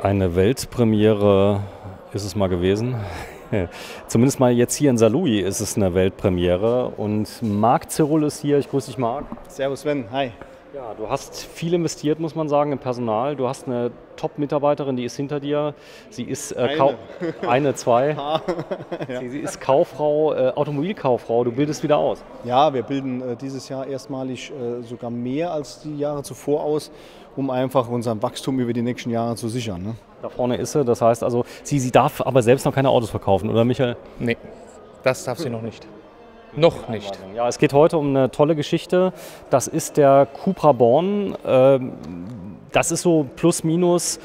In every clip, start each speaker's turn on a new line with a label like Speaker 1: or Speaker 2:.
Speaker 1: Eine Weltpremiere ist es mal gewesen. Zumindest mal jetzt hier in Saarlouis ist es eine Weltpremiere. Und Marc Zirul ist hier. Ich grüße dich, Marc.
Speaker 2: Servus, Sven. Hi.
Speaker 1: Ja, du hast viel investiert, muss man sagen, im Personal. Du hast eine Top-Mitarbeiterin, die ist hinter dir. Sie ist äh,
Speaker 2: Eine.
Speaker 1: eine, zwei.
Speaker 2: Ja.
Speaker 1: Sie, sie ist Kauffrau, äh, Automobilkauffrau. Du bildest wieder aus.
Speaker 2: Ja, wir bilden äh, dieses Jahr erstmalig äh, sogar mehr als die Jahre zuvor aus, um einfach unseren Wachstum über die nächsten Jahre zu sichern. Ne?
Speaker 1: Da vorne ist sie. Das heißt also, sie, sie darf aber selbst noch keine Autos verkaufen, oder Michael?
Speaker 3: Nee, das darf sie noch nicht. Noch nicht.
Speaker 1: Ja, es geht heute um eine tolle Geschichte. Das ist der Cupra Born. Ähm, Das ist so plus minus,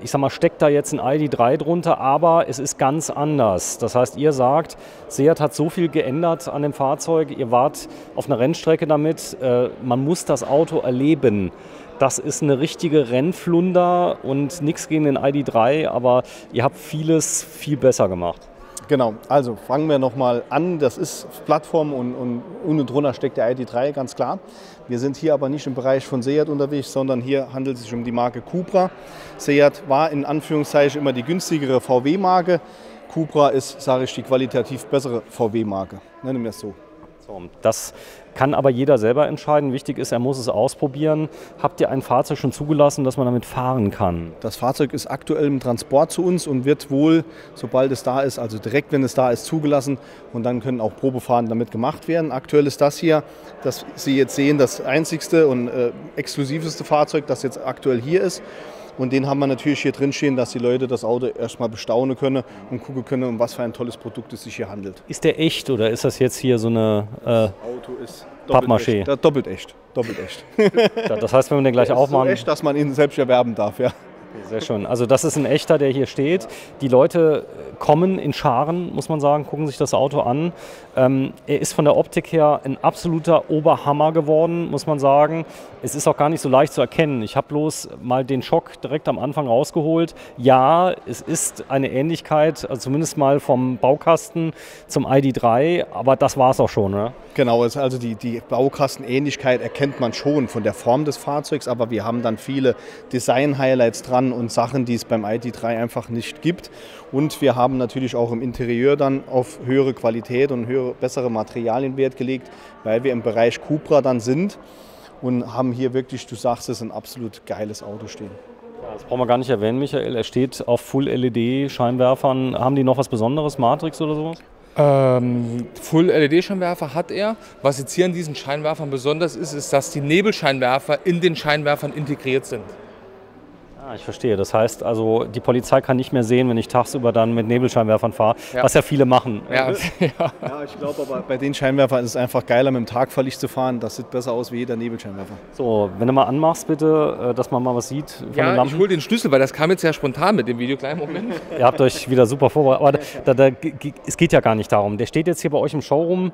Speaker 1: ich sag mal, steckt da jetzt ein ID3 drunter, aber es ist ganz anders. Das heißt, ihr sagt, Seat hat so viel geändert an dem Fahrzeug, ihr wart auf einer Rennstrecke damit, äh, man muss das Auto erleben. Das ist eine richtige Rennflunder und nichts gegen den ID3, aber ihr habt vieles viel besser gemacht.
Speaker 2: Genau, also fangen wir nochmal an. Das ist Plattform und, und unten drunter steckt der ID3, ganz klar. Wir sind hier aber nicht im Bereich von Seat unterwegs, sondern hier handelt es sich um die Marke Cupra. Seat war in Anführungszeichen immer die günstigere VW-Marke. Cupra ist, sage ich, die qualitativ bessere VW-Marke. Nennen wir es so.
Speaker 1: So, das kann aber jeder selber entscheiden. Wichtig ist, er muss es ausprobieren. Habt ihr ein Fahrzeug schon zugelassen, dass man damit fahren kann?
Speaker 2: Das Fahrzeug ist aktuell im Transport zu uns und wird wohl, sobald es da ist, also direkt, wenn es da ist, zugelassen. Und dann können auch Probefahren damit gemacht werden. Aktuell ist das hier, das Sie jetzt sehen, das einzigste und äh, exklusivste Fahrzeug, das jetzt aktuell hier ist. Und den haben wir natürlich hier drin stehen, dass die Leute das Auto erstmal bestaunen können und gucken können, um was für ein tolles Produkt es sich hier handelt.
Speaker 1: Ist der echt oder ist das jetzt hier so eine. Äh,
Speaker 2: Auto ist
Speaker 1: Pappmaché.
Speaker 2: echt. Doppelt echt. Doppelt echt.
Speaker 1: das heißt, wenn wir den gleich
Speaker 2: Ist so
Speaker 1: aufmachen.
Speaker 2: echt, dass man ihn selbst erwerben darf, ja.
Speaker 1: Sehr schön. Also, das ist ein echter, der hier steht. Die Leute kommen in Scharen, muss man sagen, gucken sich das Auto an. Ähm, er ist von der Optik her ein absoluter Oberhammer geworden, muss man sagen. Es ist auch gar nicht so leicht zu erkennen. Ich habe bloß mal den Schock direkt am Anfang rausgeholt. Ja, es ist eine Ähnlichkeit, also zumindest mal vom Baukasten zum ID3, aber das war es auch schon. Ne?
Speaker 2: Genau, also die, die Baukastenähnlichkeit erkennt man schon von der Form des Fahrzeugs, aber wir haben dann viele Design-Highlights dran und Sachen, die es beim ID3 einfach nicht gibt. Und wir haben natürlich auch im Interieur dann auf höhere Qualität und höhere, bessere Materialien Wert gelegt, weil wir im Bereich Cupra dann sind und haben hier wirklich, du sagst es, ein absolut geiles Auto stehen.
Speaker 1: Das brauchen wir gar nicht erwähnen, Michael. Er steht auf Full-LED-Scheinwerfern. Haben die noch was Besonderes, Matrix oder sowas?
Speaker 3: Ähm, Full-LED-Scheinwerfer hat er. Was jetzt hier an diesen Scheinwerfern besonders ist, ist, dass die Nebelscheinwerfer in den Scheinwerfern integriert sind.
Speaker 1: Ah, ich verstehe. Das heißt also, die Polizei kann nicht mehr sehen, wenn ich tagsüber dann mit Nebelscheinwerfern fahre,
Speaker 3: Ja.
Speaker 1: was ja viele machen.
Speaker 3: Ja, ja.
Speaker 2: Ja, ich glaube aber bei den Scheinwerfern ist es einfach geiler, mit dem Tagverlicht zu fahren. Das sieht besser aus wie jeder Nebelscheinwerfer.
Speaker 1: So, wenn du mal anmachst, bitte, äh, dass man mal was sieht von den
Speaker 3: ja ich
Speaker 1: Lampen.
Speaker 3: hole den Schlüssel, weil das kam jetzt ja spontan mit dem Video. Kleinen Moment.
Speaker 1: Ihr habt euch wieder super vorbereitet. Aber da, da, ge- es geht ja gar nicht darum. Der steht jetzt hier bei euch im Showroom.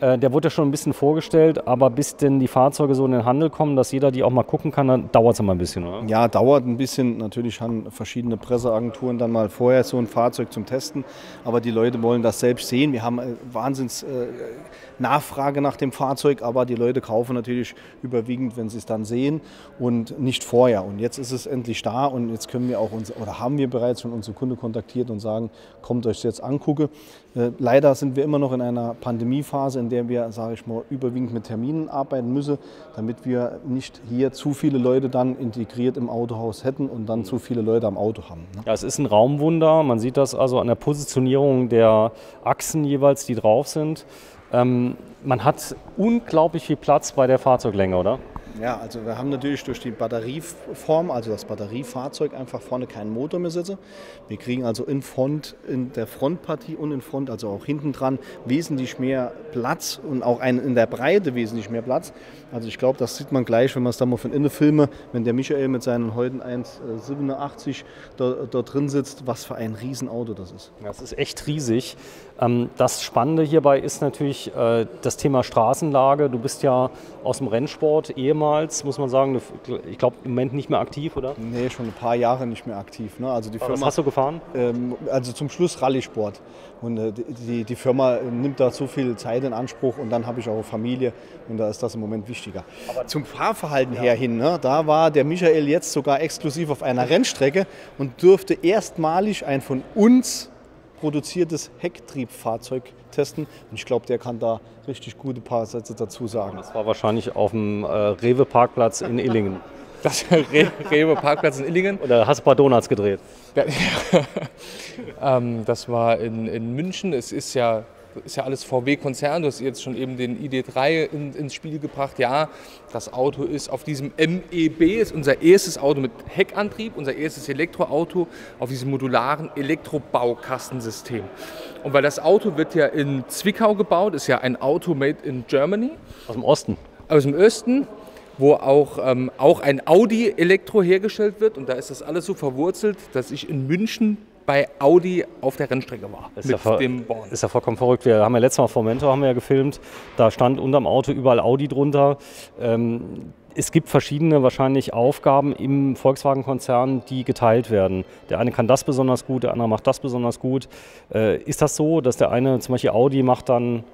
Speaker 1: Äh, Der wurde ja schon ein bisschen vorgestellt, aber bis denn die Fahrzeuge so in den Handel kommen, dass jeder die auch mal gucken kann, dann dauert es immer ein bisschen, oder?
Speaker 2: Ja, dauert ein bisschen. Natürlich haben verschiedene Presseagenturen dann mal vorher so ein Fahrzeug zum Testen. Aber die Leute wollen das selbst sehen. Wir haben äh, Wahnsinns äh, Nachfrage nach dem Fahrzeug, aber die Leute kaufen natürlich überwiegend, wenn sie es dann sehen und nicht vorher. Und jetzt ist es endlich da und jetzt können wir auch uns oder haben wir bereits schon unsere Kunde kontaktiert und sagen, kommt euch jetzt angucke. Äh, leider sind wir immer noch in einer Pandemiephase, in der wir, sage ich mal, überwiegend mit Terminen arbeiten müssen, damit wir nicht hier zu viele Leute dann integriert im Autohaus hätten und dann zu viele Leute am Auto haben. Ne?
Speaker 1: Ja, es ist ein Raumwunder. Man sieht das also an der Positionierung der Achsen jeweils, die drauf sind. Ähm, man hat unglaublich viel Platz bei der Fahrzeuglänge, oder?
Speaker 2: Ja, also wir haben natürlich durch die Batterieform, also das Batteriefahrzeug, einfach vorne keinen Motor mehr sitzen. Wir kriegen also in Front, in der Frontpartie und in Front, also auch hinten dran, wesentlich mehr Platz und auch ein, in der Breite wesentlich mehr Platz. Also ich glaube, das sieht man gleich, wenn man es dann mal von innen filme, wenn der Michael mit seinen Heuten 1,87 da, da drin sitzt, was für ein Riesenauto das ist.
Speaker 1: Das ist echt riesig. Ähm, Das Spannende hierbei ist natürlich äh, das Thema Straßenlage. Du bist ja aus dem Rennsport, ehemals muss man sagen. Ich glaube im Moment nicht mehr aktiv, oder?
Speaker 2: Nee, schon ein paar Jahre nicht mehr aktiv. Ne? Also die
Speaker 1: Was
Speaker 2: Firma,
Speaker 1: hast du gefahren?
Speaker 2: ähm, also zum Schluss Rallye-Sport. Und äh, die, die Firma nimmt da so viel Zeit in Anspruch und dann habe ich auch eine Familie und da ist das im Moment wichtiger. zum Fahrverhalten her hin, ne? da war der Michael jetzt sogar exklusiv auf einer Rennstrecke und durfte erstmalig ein von uns produziertes Hecktriebfahrzeug testen. Und ich glaube, der kann da richtig gute paar Sätze dazu sagen.
Speaker 1: Das war wahrscheinlich auf dem äh, Rewe-Parkplatz in Illingen.
Speaker 3: Das Re Rewe Parkplatz in Illingen.
Speaker 1: Oder hast du ein paar Donuts gedreht?
Speaker 3: Ja, ähm, das war in, in München. Es ist ja, ist ja alles VW-Konzern. Du hast jetzt schon eben den ID3 in, ins Spiel gebracht. Ja, das Auto ist auf diesem MEB, ist unser erstes Auto mit Heckantrieb, unser erstes Elektroauto auf diesem modularen Elektrobaukastensystem. Und weil das Auto wird ja in Zwickau gebaut, ist ja ein Auto made in Germany,
Speaker 1: Aus dem Osten.
Speaker 3: aus dem Osten, wo auch, ähm, auch ein Audi Elektro hergestellt wird. Und da ist das alles so verwurzelt, dass ich in München bei Audi auf der Rennstrecke war.
Speaker 1: Ist
Speaker 3: mit
Speaker 1: ja,
Speaker 3: dem Born.
Speaker 1: ist ja vollkommen verrückt. Wir haben ja letztes Mal vor Mentor haben wir ja gefilmt. Da stand unterm Auto überall Audi drunter. Ähm, es gibt verschiedene wahrscheinlich Aufgaben im Volkswagen-Konzern, die geteilt werden. Der eine kann das besonders gut, der andere macht das besonders gut. Äh, ist das so, dass der eine zum Beispiel Audi macht dann,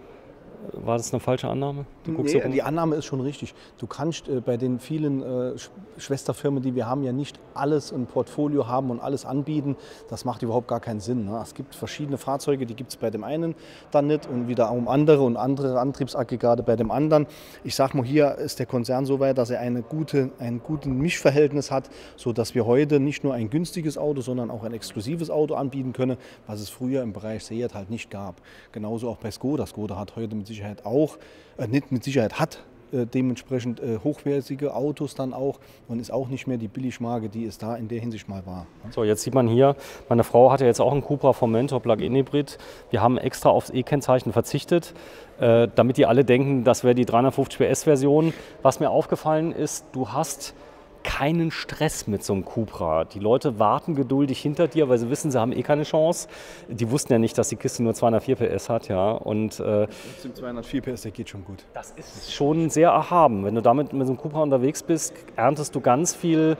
Speaker 1: war das eine falsche Annahme? Du
Speaker 2: Nee,
Speaker 1: so
Speaker 2: die Annahme ist schon richtig. Du kannst äh, bei den vielen äh, Sch- Schwesterfirmen, die wir haben, ja nicht alles im Portfolio haben und alles anbieten. Das macht überhaupt gar keinen Sinn. Ne? Es gibt verschiedene Fahrzeuge, die gibt es bei dem einen dann nicht und wieder um andere und andere Antriebsaggregate bei dem anderen. Ich sage mal, hier ist der Konzern so weit, dass er eine gute, ein gutes Mischverhältnis hat, sodass wir heute nicht nur ein günstiges Auto, sondern auch ein exklusives Auto anbieten können, was es früher im Bereich Seat halt nicht gab. Genauso auch bei Skoda. Skoda hat heute mit Sicherheit auch, äh, nicht mit Sicherheit hat äh, dementsprechend äh, hochwertige Autos dann auch und ist auch nicht mehr die Billigmarke, die es da in der Hinsicht mal war.
Speaker 1: So, jetzt sieht man hier, meine Frau hatte jetzt auch einen Cupra vom Mentor Plug-in Hybrid. Wir haben extra aufs E-Kennzeichen verzichtet, äh, damit die alle denken, das wäre die 350 PS-Version. Was mir aufgefallen ist, du hast keinen Stress mit so einem Cupra. Die Leute warten geduldig hinter dir, weil sie wissen, sie haben eh keine Chance. Die wussten ja nicht, dass die Kiste nur 204 PS hat, ja. Und äh,
Speaker 2: Zum 204 PS, der geht schon gut.
Speaker 1: das ist schon sehr erhaben. Wenn du damit mit so einem Cupra unterwegs bist, erntest du ganz viel,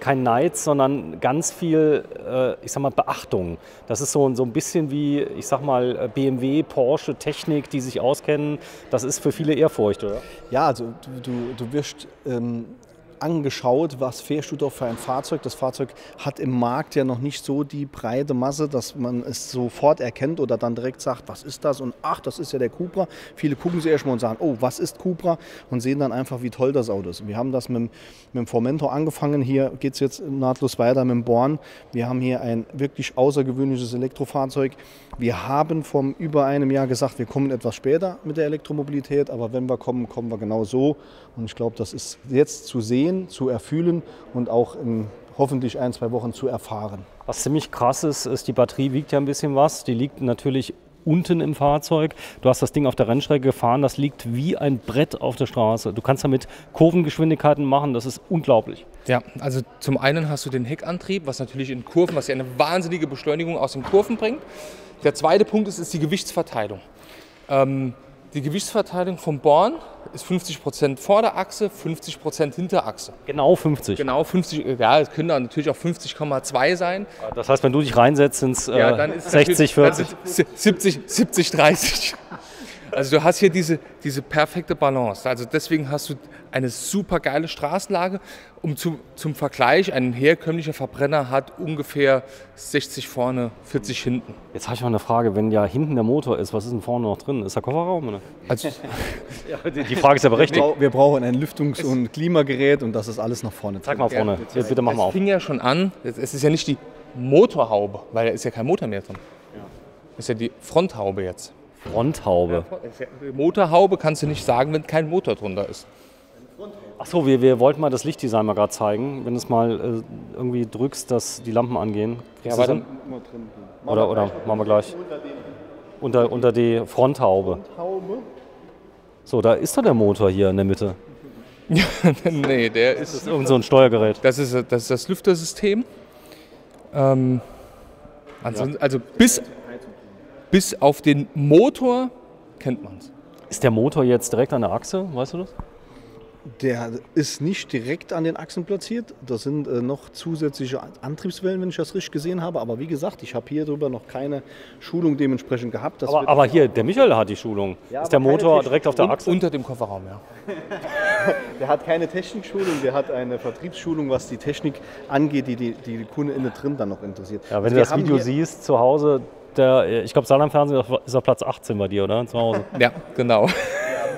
Speaker 1: kein Neid, sondern ganz viel, äh, ich sag mal, Beachtung. Das ist so, so ein bisschen wie, ich sag mal, BMW, Porsche, Technik, die sich auskennen. Das ist für viele Ehrfurcht, oder?
Speaker 2: Ja, also du, du, du wirst ähm, angeschaut, was fährst du doch für ein Fahrzeug. Das Fahrzeug hat im Markt ja noch nicht so die breite Masse, dass man es sofort erkennt oder dann direkt sagt, was ist das? Und ach, das ist ja der Cupra. Viele gucken sie erstmal und sagen, oh, was ist Cupra? Und sehen dann einfach, wie toll das Auto ist. Wir haben das mit, dem- mit dem Formentor angefangen. Hier geht es jetzt nahtlos weiter mit dem Born. Wir haben hier ein wirklich außergewöhnliches Elektrofahrzeug. Wir haben vor über einem Jahr gesagt, wir kommen etwas später mit der Elektromobilität, aber wenn wir kommen, kommen wir genau so. Und ich glaube, das ist jetzt zu sehen, zu erfühlen und auch in hoffentlich ein, zwei Wochen zu erfahren.
Speaker 1: Was ziemlich krass ist, ist, die Batterie wiegt ja ein bisschen was. Die liegt natürlich unten im Fahrzeug. Du hast das Ding auf der Rennstrecke gefahren, das liegt wie ein Brett auf der Straße. Du kannst damit Kurvengeschwindigkeiten machen, das ist unglaublich.
Speaker 3: Ja, also zum einen hast du den Heckantrieb, was natürlich in Kurven, was ja eine wahnsinnige Beschleunigung aus den Kurven bringt. Der zweite Punkt ist, ist die Gewichtsverteilung. Ähm, die Gewichtsverteilung vom Born ist 50% Vorderachse, 50% Hinterachse.
Speaker 1: Genau 50.
Speaker 3: Genau 50, ja, es können dann natürlich auch 50,2 sein.
Speaker 1: Das heißt, wenn du dich reinsetzt, sind es äh,
Speaker 3: Ja, dann ist es
Speaker 1: 60,
Speaker 3: natürlich-
Speaker 1: 40.
Speaker 3: dann sind es 70, 70, 30. Also du hast hier diese, diese perfekte Balance. Also deswegen hast du eine super geile Straßenlage. Um zu, zum Vergleich, ein herkömmlicher Verbrenner hat ungefähr 60 vorne, 40 hinten.
Speaker 1: Jetzt habe ich mal eine Frage, wenn ja hinten der Motor ist, was ist denn vorne noch drin? Ist der Kofferraum? Oder?
Speaker 3: Also,
Speaker 1: Die, die Frage ist ja berechtigt.
Speaker 2: Wir brauchen ein Lüftungs- und Klimagerät und das ist alles nach vorne.
Speaker 1: Zeig mal vorne. Hier, bitte mach mal
Speaker 3: es
Speaker 1: auf.
Speaker 3: fing ja schon an, es es ist ja nicht die Motorhaube, weil da ist ja kein Motor mehr drin. Das ist ja die Fronthaube jetzt.
Speaker 1: Fronthaube.
Speaker 3: Motorhaube kannst du nicht sagen, wenn kein Motor drunter ist.
Speaker 1: Achso, wir, wir wollten mal das Lichtdesign mal gerade zeigen. Wenn du es mal äh, irgendwie drückst, dass die Lampen angehen.
Speaker 3: Ja, warte.
Speaker 1: hin? Oder, oder machen wir gleich. Unter, unter die Fronthaube. So, da ist doch der Motor hier in der Mitte.
Speaker 3: nee, der ist
Speaker 1: Das ist irgend so ein Steuergerät.
Speaker 3: Das ist das, ist das Lüftersystem. Ähm, ansonsten, Also bis, bis auf den Motor kennt man es.
Speaker 1: Ist der Motor jetzt direkt an der Achse? Weißt du das?
Speaker 2: Der ist nicht direkt an den Achsen platziert. Da sind äh, noch zusätzliche Antriebswellen, wenn ich das richtig gesehen habe. Aber wie gesagt, ich habe hier drüber noch keine Schulung dementsprechend gehabt. Das
Speaker 1: Aber, aber hier, der Michael hat die Schulung.
Speaker 2: Ja,
Speaker 1: ist der Motor direkt auf der Achse?
Speaker 3: unter dem Kofferraum, ja.
Speaker 2: der hat keine Technikschulung, der hat eine Vertriebsschulung, was die Technik angeht, die die, die, die Kunde innen drin dann noch interessiert.
Speaker 1: Ja, wenn
Speaker 2: Also
Speaker 1: du das Video siehst zu Hause, der, ich glaube, Saarland-Fernsehen ist auf Platz 18 bei dir, oder? Zu Hause.
Speaker 3: Ja, genau.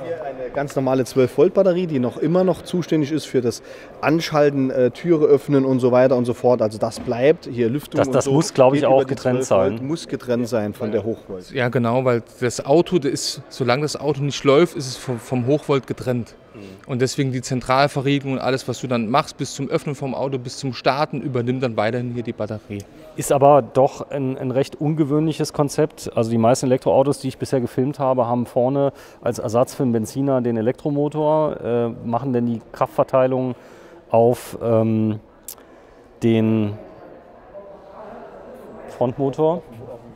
Speaker 2: Hier eine ganz normale 12-Volt-Batterie, die noch immer noch zuständig ist für das Anschalten, äh, Türe öffnen und so weiter und so fort. Also das bleibt hier Lüftung
Speaker 1: Das-
Speaker 2: und
Speaker 1: das
Speaker 2: so
Speaker 1: muss, glaube ich, auch getrennt
Speaker 2: 12 Volt,
Speaker 1: sein.
Speaker 2: Muss getrennt sein von der Hochvolt.
Speaker 3: Ja, genau, weil das Auto, das ist, solange das Auto nicht läuft, ist es vom, vom Hochvolt getrennt. Und deswegen die Zentralverriegelung und alles, was du dann machst, bis zum Öffnen vom Auto, bis zum Starten, übernimmt dann weiterhin hier die Batterie.
Speaker 1: Ist aber doch ein, ein recht ungewöhnliches Konzept. Also die meisten Elektroautos, die ich bisher gefilmt habe, haben vorne als Ersatz für den Benziner den Elektromotor, äh, machen dann die Kraftverteilung auf ähm, den Frontmotor.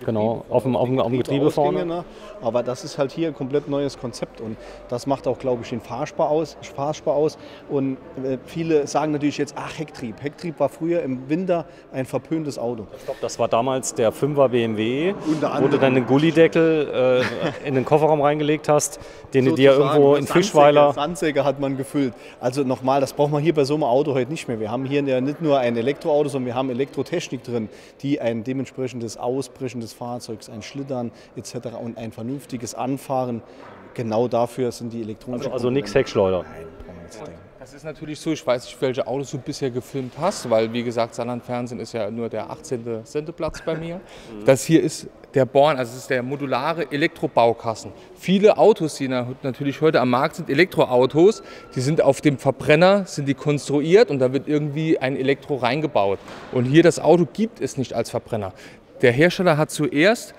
Speaker 1: Genau, auf dem, auf dem, auf dem Getriebe vorne.
Speaker 2: ne? Aber das ist halt hier ein komplett neues Konzept und das macht auch, glaube ich, den Fahrspar aus. Fahrspar aus. Und äh, viele sagen natürlich jetzt, ach, Hecktrieb. Hecktrieb war früher im Winter ein verpöntes Auto.
Speaker 1: Ich glaube, das war damals der 5er BMW, wo du dann den Gullideckel äh, in den Kofferraum reingelegt hast, den du dir irgendwo in Fischweiler
Speaker 2: Sandsäge hat man gefüllt. Also nochmal, das braucht man hier bei so einem Auto heute nicht mehr. Wir haben hier nicht nur ein Elektroauto, sondern wir haben Elektrotechnik drin, die ein dementsprechendes Ausbrechen des Fahrzeugs, ein Schlittern etc. und ein vernünftiges Anfahren, genau dafür sind die elektronischen
Speaker 1: Also, also nichts. Heckschleuder.
Speaker 2: Nein, brauchen wir denken.
Speaker 3: Das ist natürlich so, ich weiß nicht, welche Autos du bisher gefilmt hast, weil wie gesagt, Saarland Fernsehen ist ja nur der 18. Sendeplatz bei mir. Das hier ist der Born, also es ist der modulare Elektrobaukasten. Viele Autos, die na- natürlich heute am Markt sind, Elektroautos, die sind auf dem Verbrenner, sind die konstruiert und da wird irgendwie ein Elektro reingebaut. Und hier das Auto gibt es nicht als Verbrenner. Der Hersteller hat zuerst,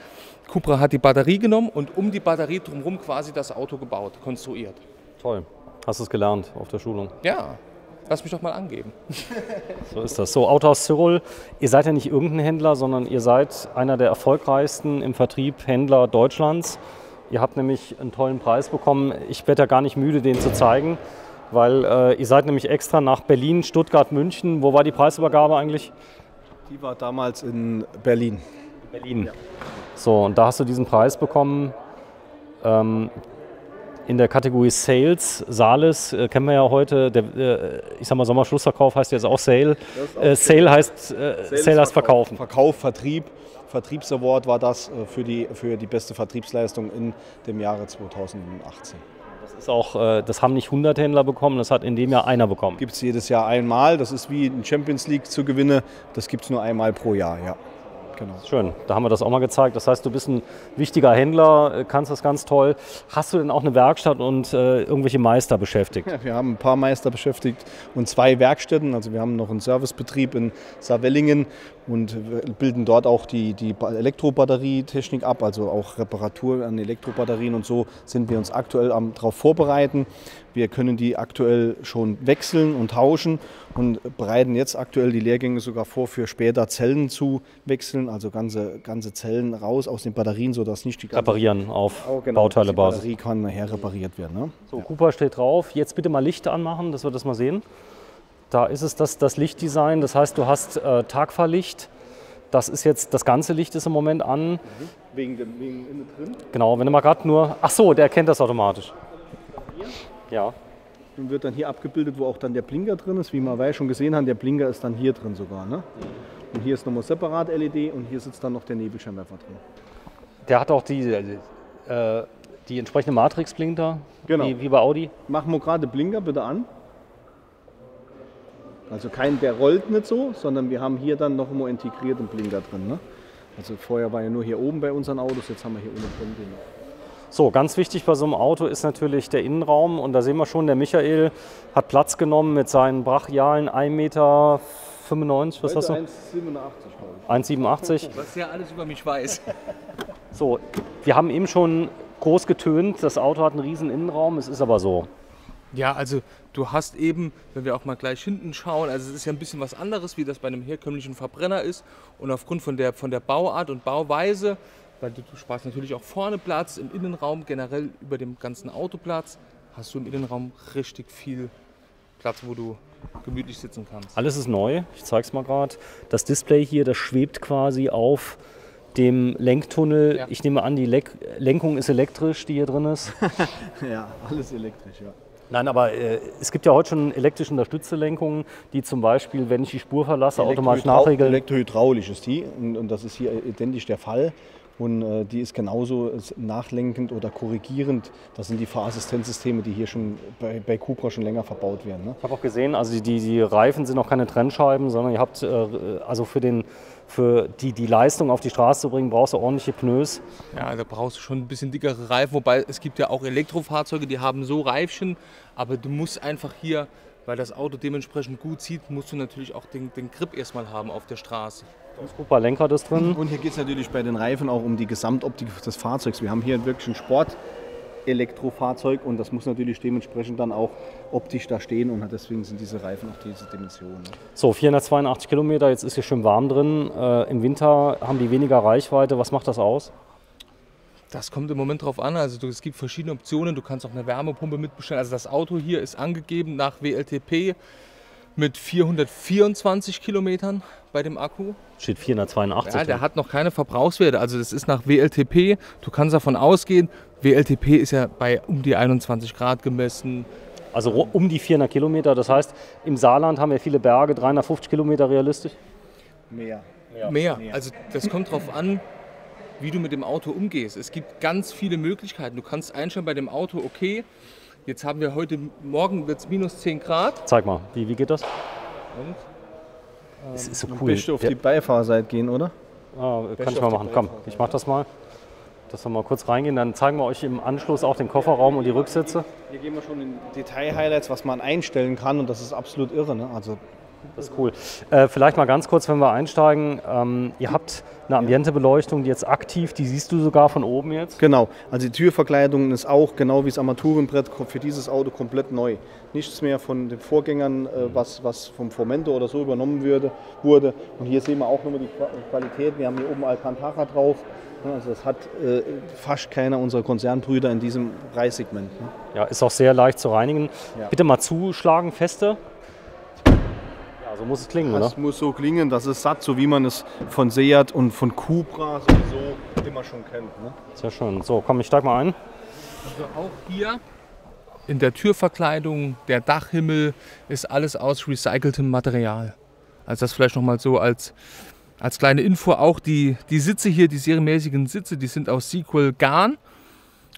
Speaker 3: Cupra hat die Batterie genommen und um die Batterie drumherum quasi das Auto gebaut, konstruiert.
Speaker 1: Toll. Hast du es gelernt auf der Schulung?
Speaker 3: Ja, lass mich doch mal angeben.
Speaker 1: So ist das. So, Autohaus Cyril, ihr seid ja nicht irgendein Händler, sondern ihr seid einer der erfolgreichsten im Vertrieb Händler Deutschlands. Ihr habt nämlich einen tollen Preis bekommen. Ich werde ja gar nicht müde, den zu zeigen, weil äh, ihr seid nämlich extra nach Berlin, Stuttgart, München. Wo war die Preisübergabe eigentlich?
Speaker 2: Die war damals in Berlin.
Speaker 1: Berlin. So, und da hast du diesen Preis bekommen. Ähm, in der Kategorie Sales, Sales, äh, kennen wir ja heute, der, äh, ich sag mal, Sommerschlussverkauf heißt jetzt auch Sale. Äh, Sale heißt, äh, Sale heißt verkaufen.
Speaker 2: Verkauf, Vertrieb. Vertriebsaward war das äh, für die, für die beste Vertriebsleistung in dem Jahre 2018.
Speaker 1: Das, ist auch, äh, das haben nicht 100 Händler bekommen, das hat in dem Jahr einer bekommen.
Speaker 2: Gibt es jedes Jahr einmal. Das ist wie ein Champions League zu gewinnen. Das gibt es nur einmal pro Jahr, ja. Genau.
Speaker 1: Schön, da haben wir das auch mal gezeigt. Das heißt, du bist ein wichtiger Händler, äh, kannst das ganz toll. Hast du denn auch eine Werkstatt und äh, irgendwelche Meister beschäftigt?
Speaker 2: Ja, wir haben ein paar Meister beschäftigt und zwei Werkstätten. Also wir haben noch einen Servicebetrieb in Saarwellingen und bilden dort auch die, die Ba- Elektrobatterietechnik ab, also auch Reparatur an Elektrobatterien und so sind wir uns aktuell am, darauf vorbereiten. Wir können die aktuell schon wechseln und tauschen und bereiten jetzt aktuell die Lehrgänge sogar vor, für später Zellen zu wechseln, also ganze, ganze Zellen raus aus den Batterien, sodass nicht die ganze
Speaker 1: Reparieren auf
Speaker 2: Oh, genau, Die
Speaker 1: Bauteilebasis.
Speaker 2: Batterie kann nachher repariert werden. Ne?
Speaker 1: So, Cooper steht drauf. Jetzt bitte mal Licht anmachen, dass wir das mal sehen. Da ist es das, das Lichtdesign. Das heißt, du hast äh, Tagfahrlicht. Das ist jetzt, das ganze Licht ist im Moment an.
Speaker 2: Wegen dem wegen innen drin.
Speaker 1: Genau, wenn du mal gerade nur. Ach so, der erkennt das automatisch. Ja.
Speaker 2: Und wird dann hier abgebildet, wo auch dann der Blinker drin ist. Wie wir weil schon gesehen haben, der Blinker ist dann hier drin sogar. Ne? Und hier ist nochmal separat LED und hier sitzt dann noch der Nebelscheinwerfer drin.
Speaker 1: Der hat auch die, äh, die entsprechende Matrix-Blinker,
Speaker 2: Genau.
Speaker 1: wie, wie bei Audi.
Speaker 2: Machen wir gerade Blinker bitte an. Also kein, der rollt nicht so, sondern wir haben hier dann noch mal integrierten Blinker drin. Ne? Also vorher war ja nur hier oben bei unseren Autos, jetzt haben wir hier unten drin den.
Speaker 1: So, ganz wichtig bei so einem Auto ist natürlich der Innenraum. Und da sehen wir schon, der Michael hat Platz genommen mit seinen brachialen 1,95 Meter. Was hast du?
Speaker 2: 1,87 glaube
Speaker 1: 1,87.
Speaker 3: Was der alles über mich weiß.
Speaker 1: So, wir haben eben schon groß getönt. Das Auto hat einen riesen Innenraum. Es ist aber so.
Speaker 3: Ja, also du hast eben, wenn wir auch mal gleich hinten schauen, also es ist ja ein bisschen was anderes, wie das bei einem herkömmlichen Verbrenner ist. Und aufgrund von der, von der Bauart und Bauweise, weil du, du sparst natürlich auch vorne Platz, im Innenraum generell über dem ganzen Autoplatz, hast du im Innenraum richtig viel Platz, wo du gemütlich sitzen kannst.
Speaker 1: Alles ist neu, ich zeige es mal gerade. Das Display hier, das schwebt quasi auf dem Lenktunnel.
Speaker 3: Ja.
Speaker 1: Ich nehme an, die Lek Lenkung ist elektrisch, die hier drin ist.
Speaker 2: Ja, alles elektrisch, ja.
Speaker 1: Nein, aber äh, es gibt ja heute schon elektrisch unterstützte Lenkungen, die zum Beispiel, wenn ich die Spur verlasse, automatisch nachregeln.
Speaker 2: Elektrohydraulisch ist die und, und das ist hier identisch der Fall. Und äh, die ist genauso nachlenkend oder korrigierend. Das sind die Fahrassistenzsysteme, die hier schon bei, bei Cupra schon länger verbaut werden. Ne?
Speaker 1: Ich habe auch gesehen, also die, die, die Reifen sind auch keine Trennscheiben, sondern ihr habt, äh, also für, den, für die, die Leistung auf die Straße zu bringen, brauchst du ordentliche Pneus.
Speaker 3: Ja, da brauchst du schon ein bisschen dickere Reifen, wobei es gibt ja auch Elektrofahrzeuge, die haben so Reifchen, aber du musst einfach hier, weil das Auto dementsprechend gut sieht, musst du natürlich auch den, den Grip erstmal haben auf der Straße.
Speaker 1: Super Lenkrad ist drin.
Speaker 2: Und hier geht es natürlich bei den Reifen auch um die Gesamtoptik des Fahrzeugs. Wir haben hier wirklich ein Sport-Elektrofahrzeug und das muss natürlich dementsprechend dann auch optisch da stehen und deswegen sind diese Reifen auch diese Dimensionen.
Speaker 1: So, 482 Kilometer, jetzt ist hier schön warm drin. Äh, Im Winter haben die weniger Reichweite. Was macht das aus?
Speaker 3: Das kommt im Moment drauf an. Also du, es gibt verschiedene Optionen. Du kannst auch eine Wärmepumpe mitbestellen. Also das Auto hier ist angegeben nach WLTP mit 424 Kilometern bei dem Akku.
Speaker 1: Steht 482.
Speaker 3: Ja, der
Speaker 1: drin.
Speaker 3: hat noch keine Verbrauchswerte. Also das ist nach WLTP. Du kannst davon ausgehen, WLTP ist ja bei um die 21 Grad gemessen.
Speaker 1: Also um die 400 Kilometer. Das heißt, im Saarland haben wir viele Berge, 350 Kilometer realistisch.
Speaker 2: Mehr.
Speaker 3: Mehr. Also das kommt drauf an, wie du mit dem Auto umgehst. Es gibt ganz viele Möglichkeiten. Du kannst einstellen bei dem Auto, okay, jetzt haben wir heute, morgen wird es minus 10 Grad.
Speaker 1: Zeig mal, wie, wie geht das?
Speaker 3: Und
Speaker 1: Es ist so
Speaker 2: Du
Speaker 1: cool.
Speaker 2: bist auf
Speaker 1: Der-
Speaker 2: die Beifahrerseite gehen, oder?
Speaker 1: Ah, kann ich mal machen. Komm, ich mach das mal. Dass wir mal kurz reingehen. Dann zeigen wir euch im Anschluss auch den Kofferraum und die Rücksitze.
Speaker 2: Hier gehen wir schon in Detail-Highlights, was man einstellen kann und das ist absolut irre. Ne? Also
Speaker 1: Das ist cool. Äh, vielleicht mal ganz kurz, wenn wir einsteigen. Ähm, ihr habt eine Ambientebeleuchtung, die jetzt aktiv, die siehst du sogar von oben jetzt.
Speaker 2: Genau, also die Türverkleidung ist auch genau wie das Armaturenbrett für dieses Auto komplett neu. Nichts mehr von den Vorgängern, äh, was, was vom Formento oder so übernommen würde, wurde. Und hier sehen wir auch nochmal die Qua- Qualität. Wir haben hier oben Alcantara drauf. Also das hat äh, fast keiner unserer Konzernbrüder in diesem Preissegment. Ne?
Speaker 1: Ja, ist auch sehr leicht zu reinigen.
Speaker 2: Ja.
Speaker 1: Bitte mal zuschlagen, feste. Ja, so muss es klingen, oder?
Speaker 2: Das muss so klingen, das ist satt, so wie man es von Seat und von Cupra sowieso immer schon kennt. Ne?
Speaker 1: Sehr schön. So, komm, ich steig mal ein.
Speaker 3: also auch hier in der Türverkleidung, der Dachhimmel ist alles aus recyceltem Material. Also das vielleicht nochmal so als, als kleine Info. Auch die, die Sitze hier, die serienmäßigen Sitze, die sind aus Sequel Garn.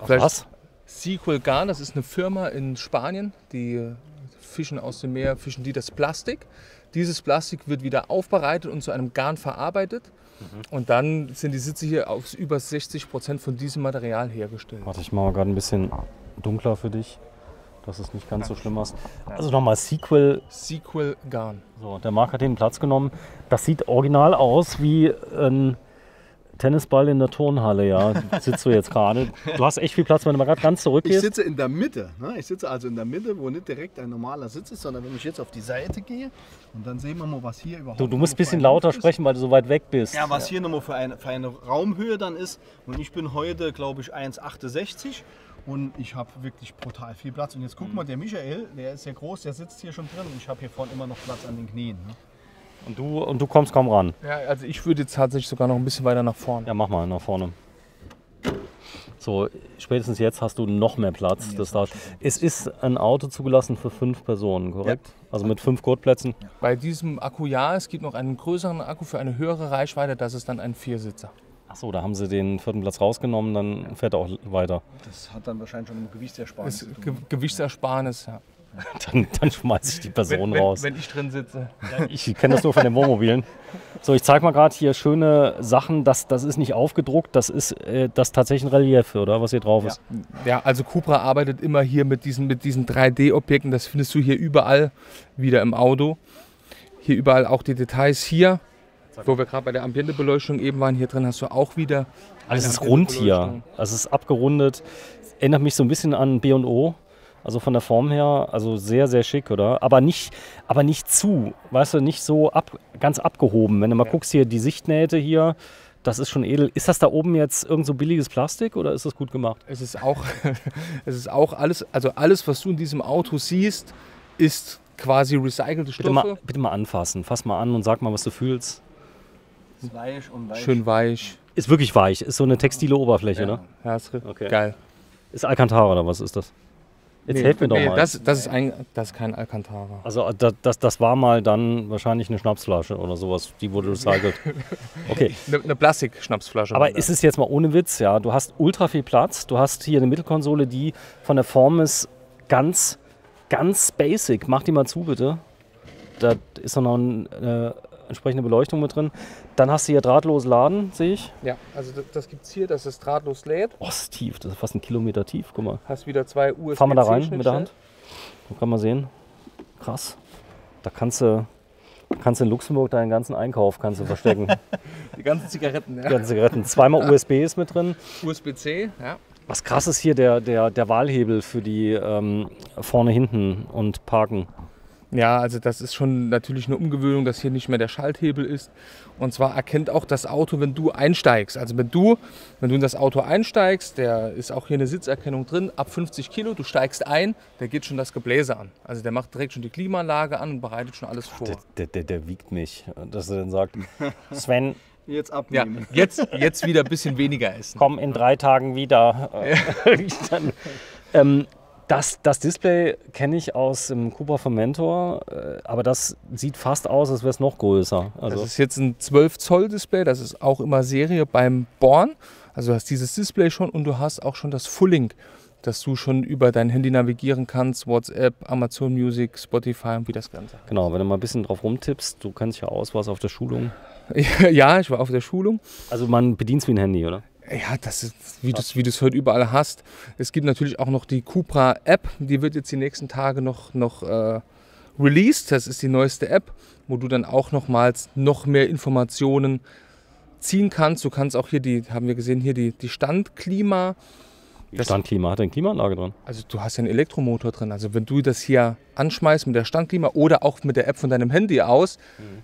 Speaker 3: Vielleicht-
Speaker 1: Was?
Speaker 3: Sequel Garn, das ist eine Firma in Spanien, die fischen aus dem Meer, fischen die das Plastik. Dieses Plastik wird wieder aufbereitet und zu einem Garn verarbeitet. Und dann sind die Sitze hier aus über 60 Prozent von diesem Material hergestellt.
Speaker 1: Warte, ich mache gerade ein bisschen dunkler für dich, dass es nicht ganz so schlimm ist. Also nochmal Sequel.
Speaker 3: Sequel Garn.
Speaker 1: So, der Marc hat den Platz genommen. Das sieht original aus wie ein Tennisball in der Turnhalle, ja. Sitzt du jetzt gerade. Du hast echt viel Platz, wenn du mal gerade ganz
Speaker 2: Ich
Speaker 1: zurückgehst.
Speaker 2: sitze in der Mitte. Ne? Ich sitze also in der Mitte, wo nicht direkt ein normaler Sitz ist, sondern wenn ich jetzt auf die Seite gehe und dann sehen wir mal, was hier überhaupt
Speaker 1: Du, du musst ein bisschen lauter
Speaker 2: ist.
Speaker 1: sprechen, weil du so weit weg bist.
Speaker 2: Ja, was hier nochmal für eine, für eine Raumhöhe dann ist. Und ich bin heute, glaube ich, 1,68 und ich habe wirklich brutal viel Platz. Und jetzt guck mal, der Michael, der ist ja groß, der sitzt hier schon drin und ich habe hier vorne immer noch Platz an den Knien. Ne?
Speaker 1: Und, du, und du kommst kaum ran.
Speaker 3: Ja, also ich würde jetzt tatsächlich sogar noch ein bisschen weiter nach vorne.
Speaker 1: Ja, mach mal nach vorne. So, spätestens jetzt hast du noch mehr Platz. Das dauert. Es ist ein Auto zugelassen für fünf Personen, korrekt? Also mit fünf Gurtplätzen.
Speaker 3: Bei diesem Akku ja, es gibt noch einen größeren Akku für eine höhere Reichweite, das ist dann ein Viersitzer.
Speaker 1: Achso, da haben sie den vierten Platz rausgenommen, dann fährt er auch weiter.
Speaker 2: Das hat dann wahrscheinlich schon mit Gewichtsersparnis
Speaker 3: Ge. Gewichtsersparnis, ja.
Speaker 1: Dann, dann schmeiße ich die Person
Speaker 3: wenn,
Speaker 1: raus.
Speaker 3: Wenn, ich drin sitze.
Speaker 1: Ich kenne das nur von den Wohnmobilen. So, ich zeige mal gerade hier schöne Sachen. Das, das ist nicht aufgedruckt, das ist äh, das tatsächlich ein Relief, oder? Was hier drauf ist.
Speaker 3: Ja, also Cupra arbeitet immer hier mit diesen, mit diesen 3D-Objekten. Das findest du hier überall wieder im Auto. Hier überall auch die Details hier. Wo wir gerade bei der Ambientebeleuchtung eben waren, hier drin hast du auch wieder.
Speaker 1: Alles ist rund hier. Es ist abgerundet. Erinnert mich so ein bisschen an B&O. Also von der Form her, also sehr, sehr schick, oder? Aber nicht, aber nicht zu, weißt du, nicht so ab, ganz abgehoben. Wenn du mal
Speaker 3: Ja.
Speaker 1: guckst hier, die Sichtnähte hier, das ist schon edel. Ist das da oben jetzt irgend so billiges Plastik oder ist das gut gemacht?
Speaker 3: Es ist auch, es ist auch alles, also alles, was du in diesem Auto siehst, ist quasi recycelte
Speaker 1: Bitte mal,
Speaker 3: Stoffe.
Speaker 1: bitte mal anfassen. Fass mal an und sag mal, was du fühlst.
Speaker 2: Weich und weich.
Speaker 3: Schön weich.
Speaker 1: Ist wirklich weich. Ist so eine textile Oberfläche, ne?
Speaker 3: Ja, ist
Speaker 1: Okay.
Speaker 3: geil.
Speaker 1: Ist Alcantara oder was ist das? Jetzt
Speaker 3: Nee,
Speaker 1: helft mir doch
Speaker 3: nee,
Speaker 1: mal.
Speaker 3: Das, das, ist ein, das ist kein Alcantara.
Speaker 1: also das, das, das war mal dann wahrscheinlich eine Schnapsflasche oder sowas. Die wurde recycelt. Okay.
Speaker 3: Eine, eine Plastikschnapsflasche.
Speaker 1: Aber ist es jetzt mal ohne Witz, ja? Du hast ultra viel Platz. Du hast hier eine Mittelkonsole, die von der Form ist ganz, ganz basic. Mach die mal zu, bitte. Da ist doch noch eine äh, entsprechende Beleuchtung mit drin. Dann hast du hier drahtlos Laden, sehe ich.
Speaker 3: Ja, also das, das gibt es hier, dass es drahtlos lädt.
Speaker 1: Oh, ist tief. Das ist fast ein Kilometer tief. Guck mal.
Speaker 3: Hast wieder zwei USB.
Speaker 1: Fahren wir da rein mit der Hand. Da kann man sehen. Krass. Da kannst du, kannst du in Luxemburg deinen ganzen Einkauf kannst du verstecken.
Speaker 3: Die ganzen Zigaretten,
Speaker 1: Die
Speaker 3: ja.
Speaker 1: ganzen Zigaretten. Zweimal USB ist mit drin.
Speaker 3: USB-C, ja.
Speaker 1: Was krass ist hier der, der, der Wahlhebel für die ähm, vorne, hinten und Parken.
Speaker 3: Ja, also das ist schon natürlich eine Umgewöhnung, dass hier nicht mehr der Schalthebel ist. Und zwar erkennt auch das Auto, wenn du einsteigst. Also wenn du, wenn du in das Auto einsteigst, der ist auch hier eine Sitzerkennung drin, ab 50 Kilo, du steigst ein, der geht schon das Gebläse an. Also der macht direkt schon die Klimaanlage an und bereitet schon alles vor.
Speaker 1: Der, der, der, der wiegt mich, dass er dann sagt, Sven,
Speaker 2: Jetzt
Speaker 3: Ja,
Speaker 2: abnehmen.
Speaker 3: jetzt, jetzt wieder ein bisschen weniger essen.
Speaker 1: komm in drei Tagen wieder. Dann, ähm, das, das Display kenne ich aus dem Cupra von Mentor, äh, aber das sieht fast aus, als wäre es noch größer.
Speaker 3: Das
Speaker 1: Also,
Speaker 3: ist jetzt ein 12 Zoll Display, das ist auch immer Serie beim Born. Also du hast dieses Display schon und du hast auch schon das Full-Link, dass du schon über dein Handy navigieren kannst, WhatsApp, Amazon Music, Spotify und wie das Ganze.
Speaker 1: genau, wenn du mal ein bisschen drauf rumtippst, du kennst ja aus, was auf der Schulung.
Speaker 3: ja, ich war auf der Schulung.
Speaker 1: Also man bedient es wie ein Handy, oder?
Speaker 3: Ja, das ist, wie du es wie heute überall hast. Es gibt natürlich auch noch die Cupra App, die wird jetzt die nächsten Tage noch, noch äh, released. Das ist die neueste App, wo du dann auch nochmals noch mehr Informationen ziehen kannst. Du kannst auch hier die, haben wir gesehen, hier die, die Standklima. Das-
Speaker 1: Standklima, hat eine Klimaanlage drin.
Speaker 3: Also du hast ja einen Elektromotor drin. Also wenn du das hier anschmeißt mit der Standklima oder auch mit der App von deinem Handy aus,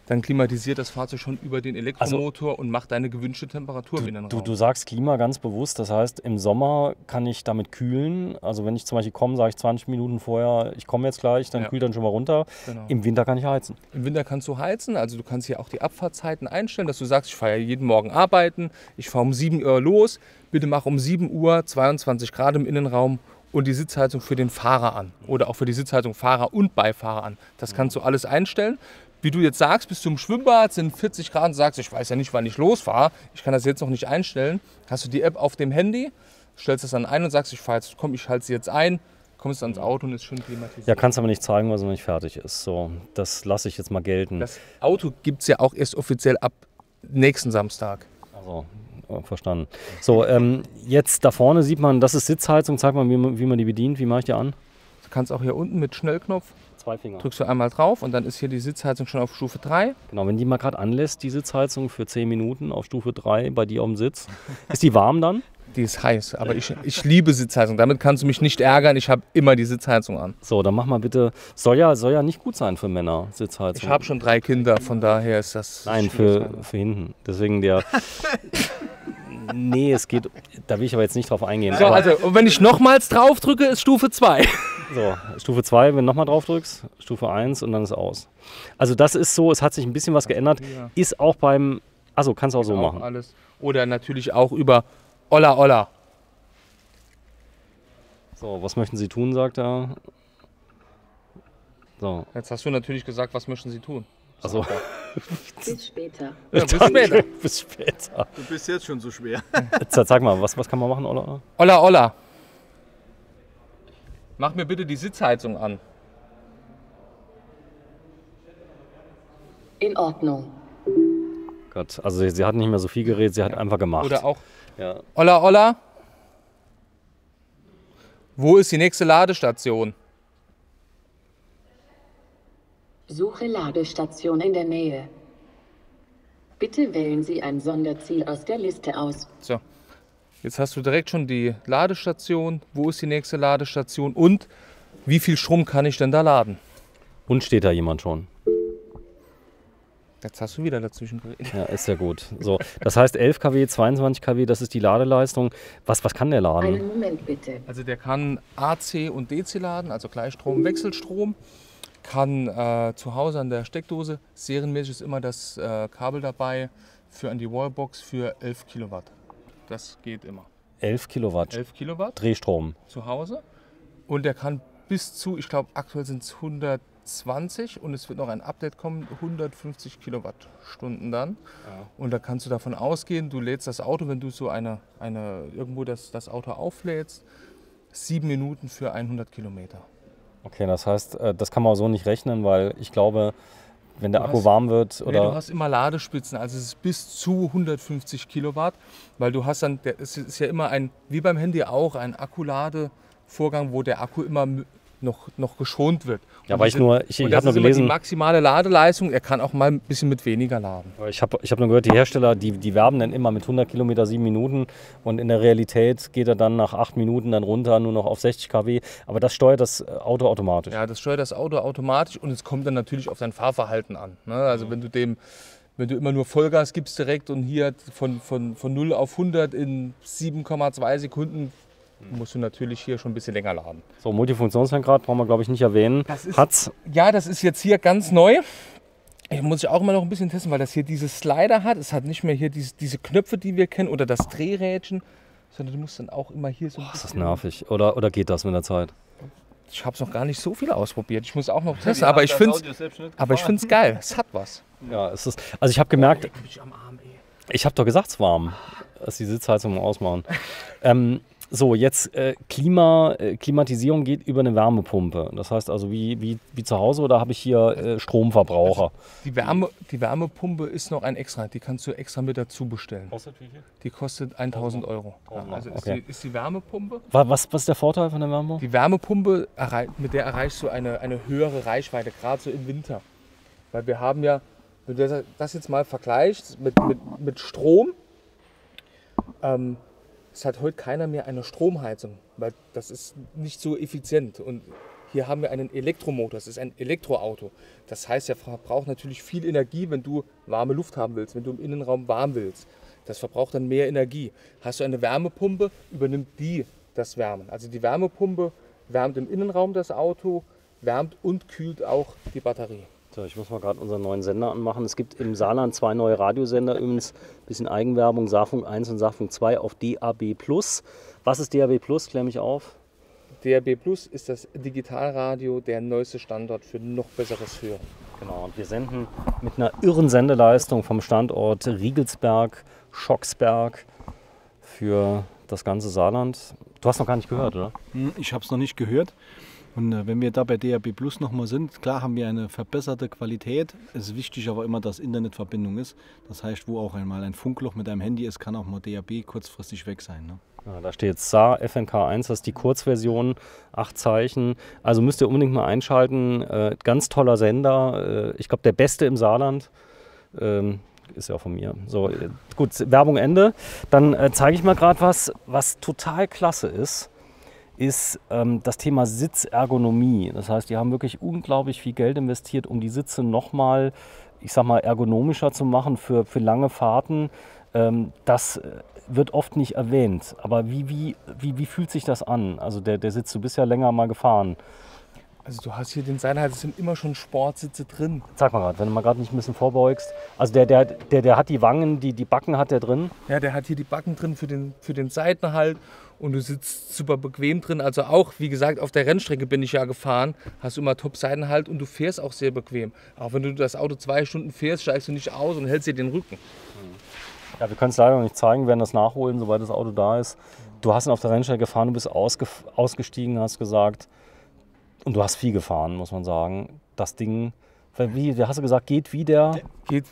Speaker 3: dann klimatisiert das Fahrzeug schon über den Elektromotor und macht deine gewünschte Temperatur
Speaker 1: Du,
Speaker 3: Innenraum.
Speaker 1: du sagst Klima ganz bewusst, das heißt, im Sommer kann ich damit kühlen. Also wenn ich zum Beispiel komme, sage ich 20 Minuten vorher, ich komme jetzt gleich, dann
Speaker 3: Ja.
Speaker 1: kühlt dann schon mal runter.
Speaker 3: Genau.
Speaker 1: Im Winter kann ich heizen.
Speaker 3: Im Winter kannst du heizen, also du kannst hier auch die Abfahrtzeiten einstellen, dass du sagst, ich fahre ja jeden Morgen arbeiten, ich fahre um 7 Uhr los, bitte mach um 7 Uhr 22 Grad im Innenraum und die Sitzheizung für den Fahrer an oder auch für die Sitzheizung Fahrer und Beifahrer an. Das kannst du alles einstellen. Wie du jetzt sagst, bist du im Schwimmbad, sind 40 Grad und sagst, ich weiß ja nicht, wann ich losfahre, ich kann das jetzt noch nicht einstellen. Hast du die App auf dem Handy, stellst das dann ein und sagst, ich fahre jetzt, komm, ich halte sie jetzt ein, kommst ans Auto und ist schön klimatisiert.
Speaker 1: Ja, kannst aber nicht zeigen, weil es noch nicht fertig ist. So, das lasse ich jetzt mal gelten.
Speaker 3: Das Auto gibt es ja auch erst offiziell ab nächsten Samstag.
Speaker 1: Also, verstanden. So, ähm, jetzt da vorne sieht man, das ist Sitzheizung. Zeig mal, wie man, wie man die bedient. Wie mache ich die an?
Speaker 3: Du kannst auch hier unten mit Schnellknopf,
Speaker 1: Zwei Finger.
Speaker 3: drückst du einmal drauf und dann ist hier die Sitzheizung schon auf Stufe 3.
Speaker 1: Genau, wenn die mal gerade anlässt, die Sitzheizung für 10 Minuten auf Stufe 3 bei dir auf dem Sitz, ist die warm dann?
Speaker 3: Die ist heiß, aber ich, ich liebe Sitzheizung. Damit kannst du mich nicht ärgern. Ich habe immer die Sitzheizung an.
Speaker 1: So, dann mach mal bitte. Soll ja, soll ja nicht gut sein für Männer, Sitzheizung.
Speaker 3: Ich habe schon drei Kinder, von daher ist das.
Speaker 1: Nein, für, für hinten. Deswegen der. nee, es geht. Da will ich aber jetzt nicht drauf eingehen.
Speaker 3: So, also, und wenn ich nochmals drauf drücke, ist Stufe 2.
Speaker 1: so, Stufe 2, wenn du nochmal drauf drückst, Stufe 1 und dann ist aus. Also, das ist so, es hat sich ein bisschen was geändert. Ist auch beim. Also, kannst du auch so machen.
Speaker 3: alles. Oder natürlich auch über Olla Olla.
Speaker 1: So, was möchten Sie tun, sagt er. So,
Speaker 3: Jetzt hast du natürlich gesagt, was möchten Sie tun?
Speaker 1: also.
Speaker 4: Bis später.
Speaker 3: Ja, bis später.
Speaker 1: Bis später.
Speaker 2: Du bist jetzt schon so schwer.
Speaker 1: Jetzt sag mal, was, was kann man machen, oder?
Speaker 3: Olla Olla. Mach mir bitte die Sitzheizung an.
Speaker 4: In Ordnung.
Speaker 1: Gott, also sie, sie hat nicht mehr so viel geredet, sie hat einfach gemacht.
Speaker 3: Oder auch
Speaker 1: ja.
Speaker 3: Olla Olla. Wo ist die nächste Ladestation?
Speaker 4: Suche Ladestation in der Nähe. Bitte wählen Sie ein Sonderziel aus der Liste aus.
Speaker 3: So. Jetzt hast du direkt schon die Ladestation. Wo ist die nächste Ladestation? Und wie viel Strom kann ich denn da laden?
Speaker 1: Und steht da jemand schon?
Speaker 3: Jetzt hast du wieder dazwischen geredet.
Speaker 1: Ja, ist ja gut. So, das heißt 11 kW, 22 kW, das ist die Ladeleistung. Was, was kann der laden?
Speaker 4: Einen Moment bitte.
Speaker 3: Also der kann AC und DC laden, also Gleichstrom, Wechselstrom. kann äh, zu Hause an der Steckdose, serienmäßig ist immer das äh, Kabel dabei für an die Wallbox für 11 Kilowatt. Das geht immer.
Speaker 1: 11 Kilowatt
Speaker 3: 11 Kilowatt
Speaker 1: Drehstrom.
Speaker 3: zu Hause und der kann bis zu, ich glaube aktuell sind es 120 und es wird noch ein Update kommen, 150 Kilowattstunden dann. Und da kannst du davon ausgehen, du lädst das Auto, wenn du so eine, eine irgendwo das, das Auto auflädst, sieben Minuten für 100 Kilometer.
Speaker 1: Okay, das heißt, äh, das kann man so nicht rechnen, weil ich glaube, wenn der
Speaker 3: Du
Speaker 1: Akku
Speaker 3: hast-
Speaker 1: warm wird
Speaker 3: Nee, du
Speaker 1: oder
Speaker 3: hast immer Ladespitzen, also es ist bis zu 150 Kilowatt, weil du hast dann, es ist ja immer ein, wie beim Handy auch, ein Akkuladevorgang, wo der Akku immer noch, noch geschont wird.
Speaker 1: Ja,
Speaker 3: Und
Speaker 1: weil ich nur- ich- ich
Speaker 3: das
Speaker 1: hab nur gelesen-
Speaker 3: Die maximale Ladeleistung, er kann auch mal ein bisschen mit weniger laden.
Speaker 1: Ich habe ich hab nur gehört, die Hersteller, die, die werben dann immer mit 100 Kilometer sieben Minuten und in der Realität geht er dann nach acht Minuten dann runter nur noch auf 60 kW. Aber das steuert das äh, Auto automatisch.
Speaker 3: Ja, das steuert das Auto automatisch und es kommt dann natürlich auf dein Fahrverhalten an. Ne? Also wenn du dem, wenn du immer nur Vollgas gibst direkt und hier von, von, von 0 auf 100 in 7,2 Sekunden, musst du natürlich hier schon ein bisschen länger laden.
Speaker 1: So, Multifunktionslenkrad brauchen wir, glaube ich, nicht erwähnen.
Speaker 3: Das ist-
Speaker 1: Hat's.
Speaker 3: Ja, das ist jetzt hier ganz neu. Ich muss ich auch immer noch ein bisschen testen, weil das hier diese Slider hat. Es hat nicht mehr hier diese, diese Knöpfe, die wir kennen, oder das Drehrädchen, sondern du musst dann auch immer hier so ein
Speaker 1: Ist das nervig? Oder, oder geht das mit der Zeit?
Speaker 3: Ich habe es noch gar nicht so viel ausprobiert. Ich muss auch noch testen, aber ich finde aber ich finde es geil. Es hat was.
Speaker 1: Ja, es ist. Also ich habe gemerkt,
Speaker 3: Ich
Speaker 1: habe doch gesagt, es ist warm, dass die Sitzheizung ausmachen. ähm, so, jetzt äh, Klima, äh, Klimatisierung geht über eine Wärmepumpe. Das heißt also wie, wie, wie zu Hause oder habe ich hier äh, Stromverbraucher?
Speaker 3: Die, Wärme, die Wärmepumpe ist noch ein extra. Die kannst du extra mit dazu bestellen.
Speaker 1: Kostet wie viel?
Speaker 3: Die kostet 1000 Euro. Ja, also ist,
Speaker 1: Okay.
Speaker 3: die, ist die Wärmepumpe.
Speaker 1: Was, was ist der Vorteil von der Wärmepumpe?
Speaker 3: Die Wärmepumpe, mit der erreichst du eine, eine höhere Reichweite, gerade so im Winter. Weil wir haben ja, wenn du das- das jetzt mal vergleichst mit, mit, mit Strom, ähm, es hat heute keiner mehr eine Stromheizung, weil das ist nicht so effizient. Und hier haben wir einen Elektromotor, das ist ein Elektroauto. Das heißt, er verbraucht natürlich viel Energie, wenn du warme Luft haben willst, wenn du im Innenraum warm willst. Das verbraucht dann mehr Energie. Hast du eine Wärmepumpe, übernimmt die das Wärmen. Also die Wärmepumpe wärmt im Innenraum das Auto, wärmt und kühlt auch die Batterie.
Speaker 1: So, ich muss mal gerade unseren neuen Sender anmachen. Es gibt im Saarland zwei neue Radiosender, übrigens bisschen Eigenwerbung, Saarfunk 1 und Saarfunk 2 auf DAB+. Was ist DAB+, klär mich auf.
Speaker 3: DRB Plus ist das Digitalradio der neueste Standort für noch besseres Hören.
Speaker 1: Genau, und wir senden mit einer irren Sendeleistung vom Standort Riegelsberg, Schocksberg für das ganze Saarland. Du hast noch gar nicht gehört, oder?
Speaker 2: Hm, Ich habe es noch nicht gehört. Und äh, wenn wir da bei DAB Plus nochmal sind, klar haben wir eine verbesserte Qualität. Es ist wichtig aber immer, dass Internetverbindung ist. Das heißt, wo auch einmal ein Funkloch mit einem Handy ist, kann auch mal DAB kurzfristig weg sein. Ne?
Speaker 1: Ja, da steht SAR FNK 1, das ist die Kurzversion, acht Zeichen. Also müsst ihr unbedingt mal einschalten. Äh, ganz toller Sender. Äh, ich glaube, der beste im Saarland. Ähm, ist ja auch von mir. So, äh, gut, Werbung Ende. Dann äh, zeige ich mal gerade was, was total klasse ist. Ist ähm, das Thema Sitzergonomie. Das heißt, die haben wirklich unglaublich viel Geld investiert, um die Sitze nochmal, ich sag mal, ergonomischer zu machen für, für lange Fahrten. Ähm, das äh, wird oft nicht erwähnt. Aber wie, wie, wie, wie fühlt sich das an? Also der, der Sitz, du bist ja länger mal gefahren.
Speaker 3: Also du hast hier den Seinhalt, es sind immer schon Sportsitze drin.
Speaker 1: Sag mal gerade, wenn du mal gerade nicht ein bisschen vorbeugst. Also der, der, der, der hat die Wangen, die, die Backen hat der drin.
Speaker 3: Ja, der hat hier die Backen drin für den, für den Seitenhalt und du sitzt super bequem drin. Also auch, wie gesagt, auf der Rennstrecke bin ich ja gefahren, hast du immer Top-Seitenhalt und du fährst auch sehr bequem. Auch wenn du das Auto zwei Stunden fährst, steigst du nicht aus und hältst dir den Rücken.
Speaker 1: Ja, wir können es leider noch nicht zeigen, wir werden das nachholen, sobald das Auto da ist. Du hast ihn auf der Rennstrecke gefahren, du bist ausge ausgestiegen, hast gesagt. Und du hast viel gefahren, muss man sagen. Das Ding, wie, wie hast du gesagt, geht wie der.
Speaker 3: Geht,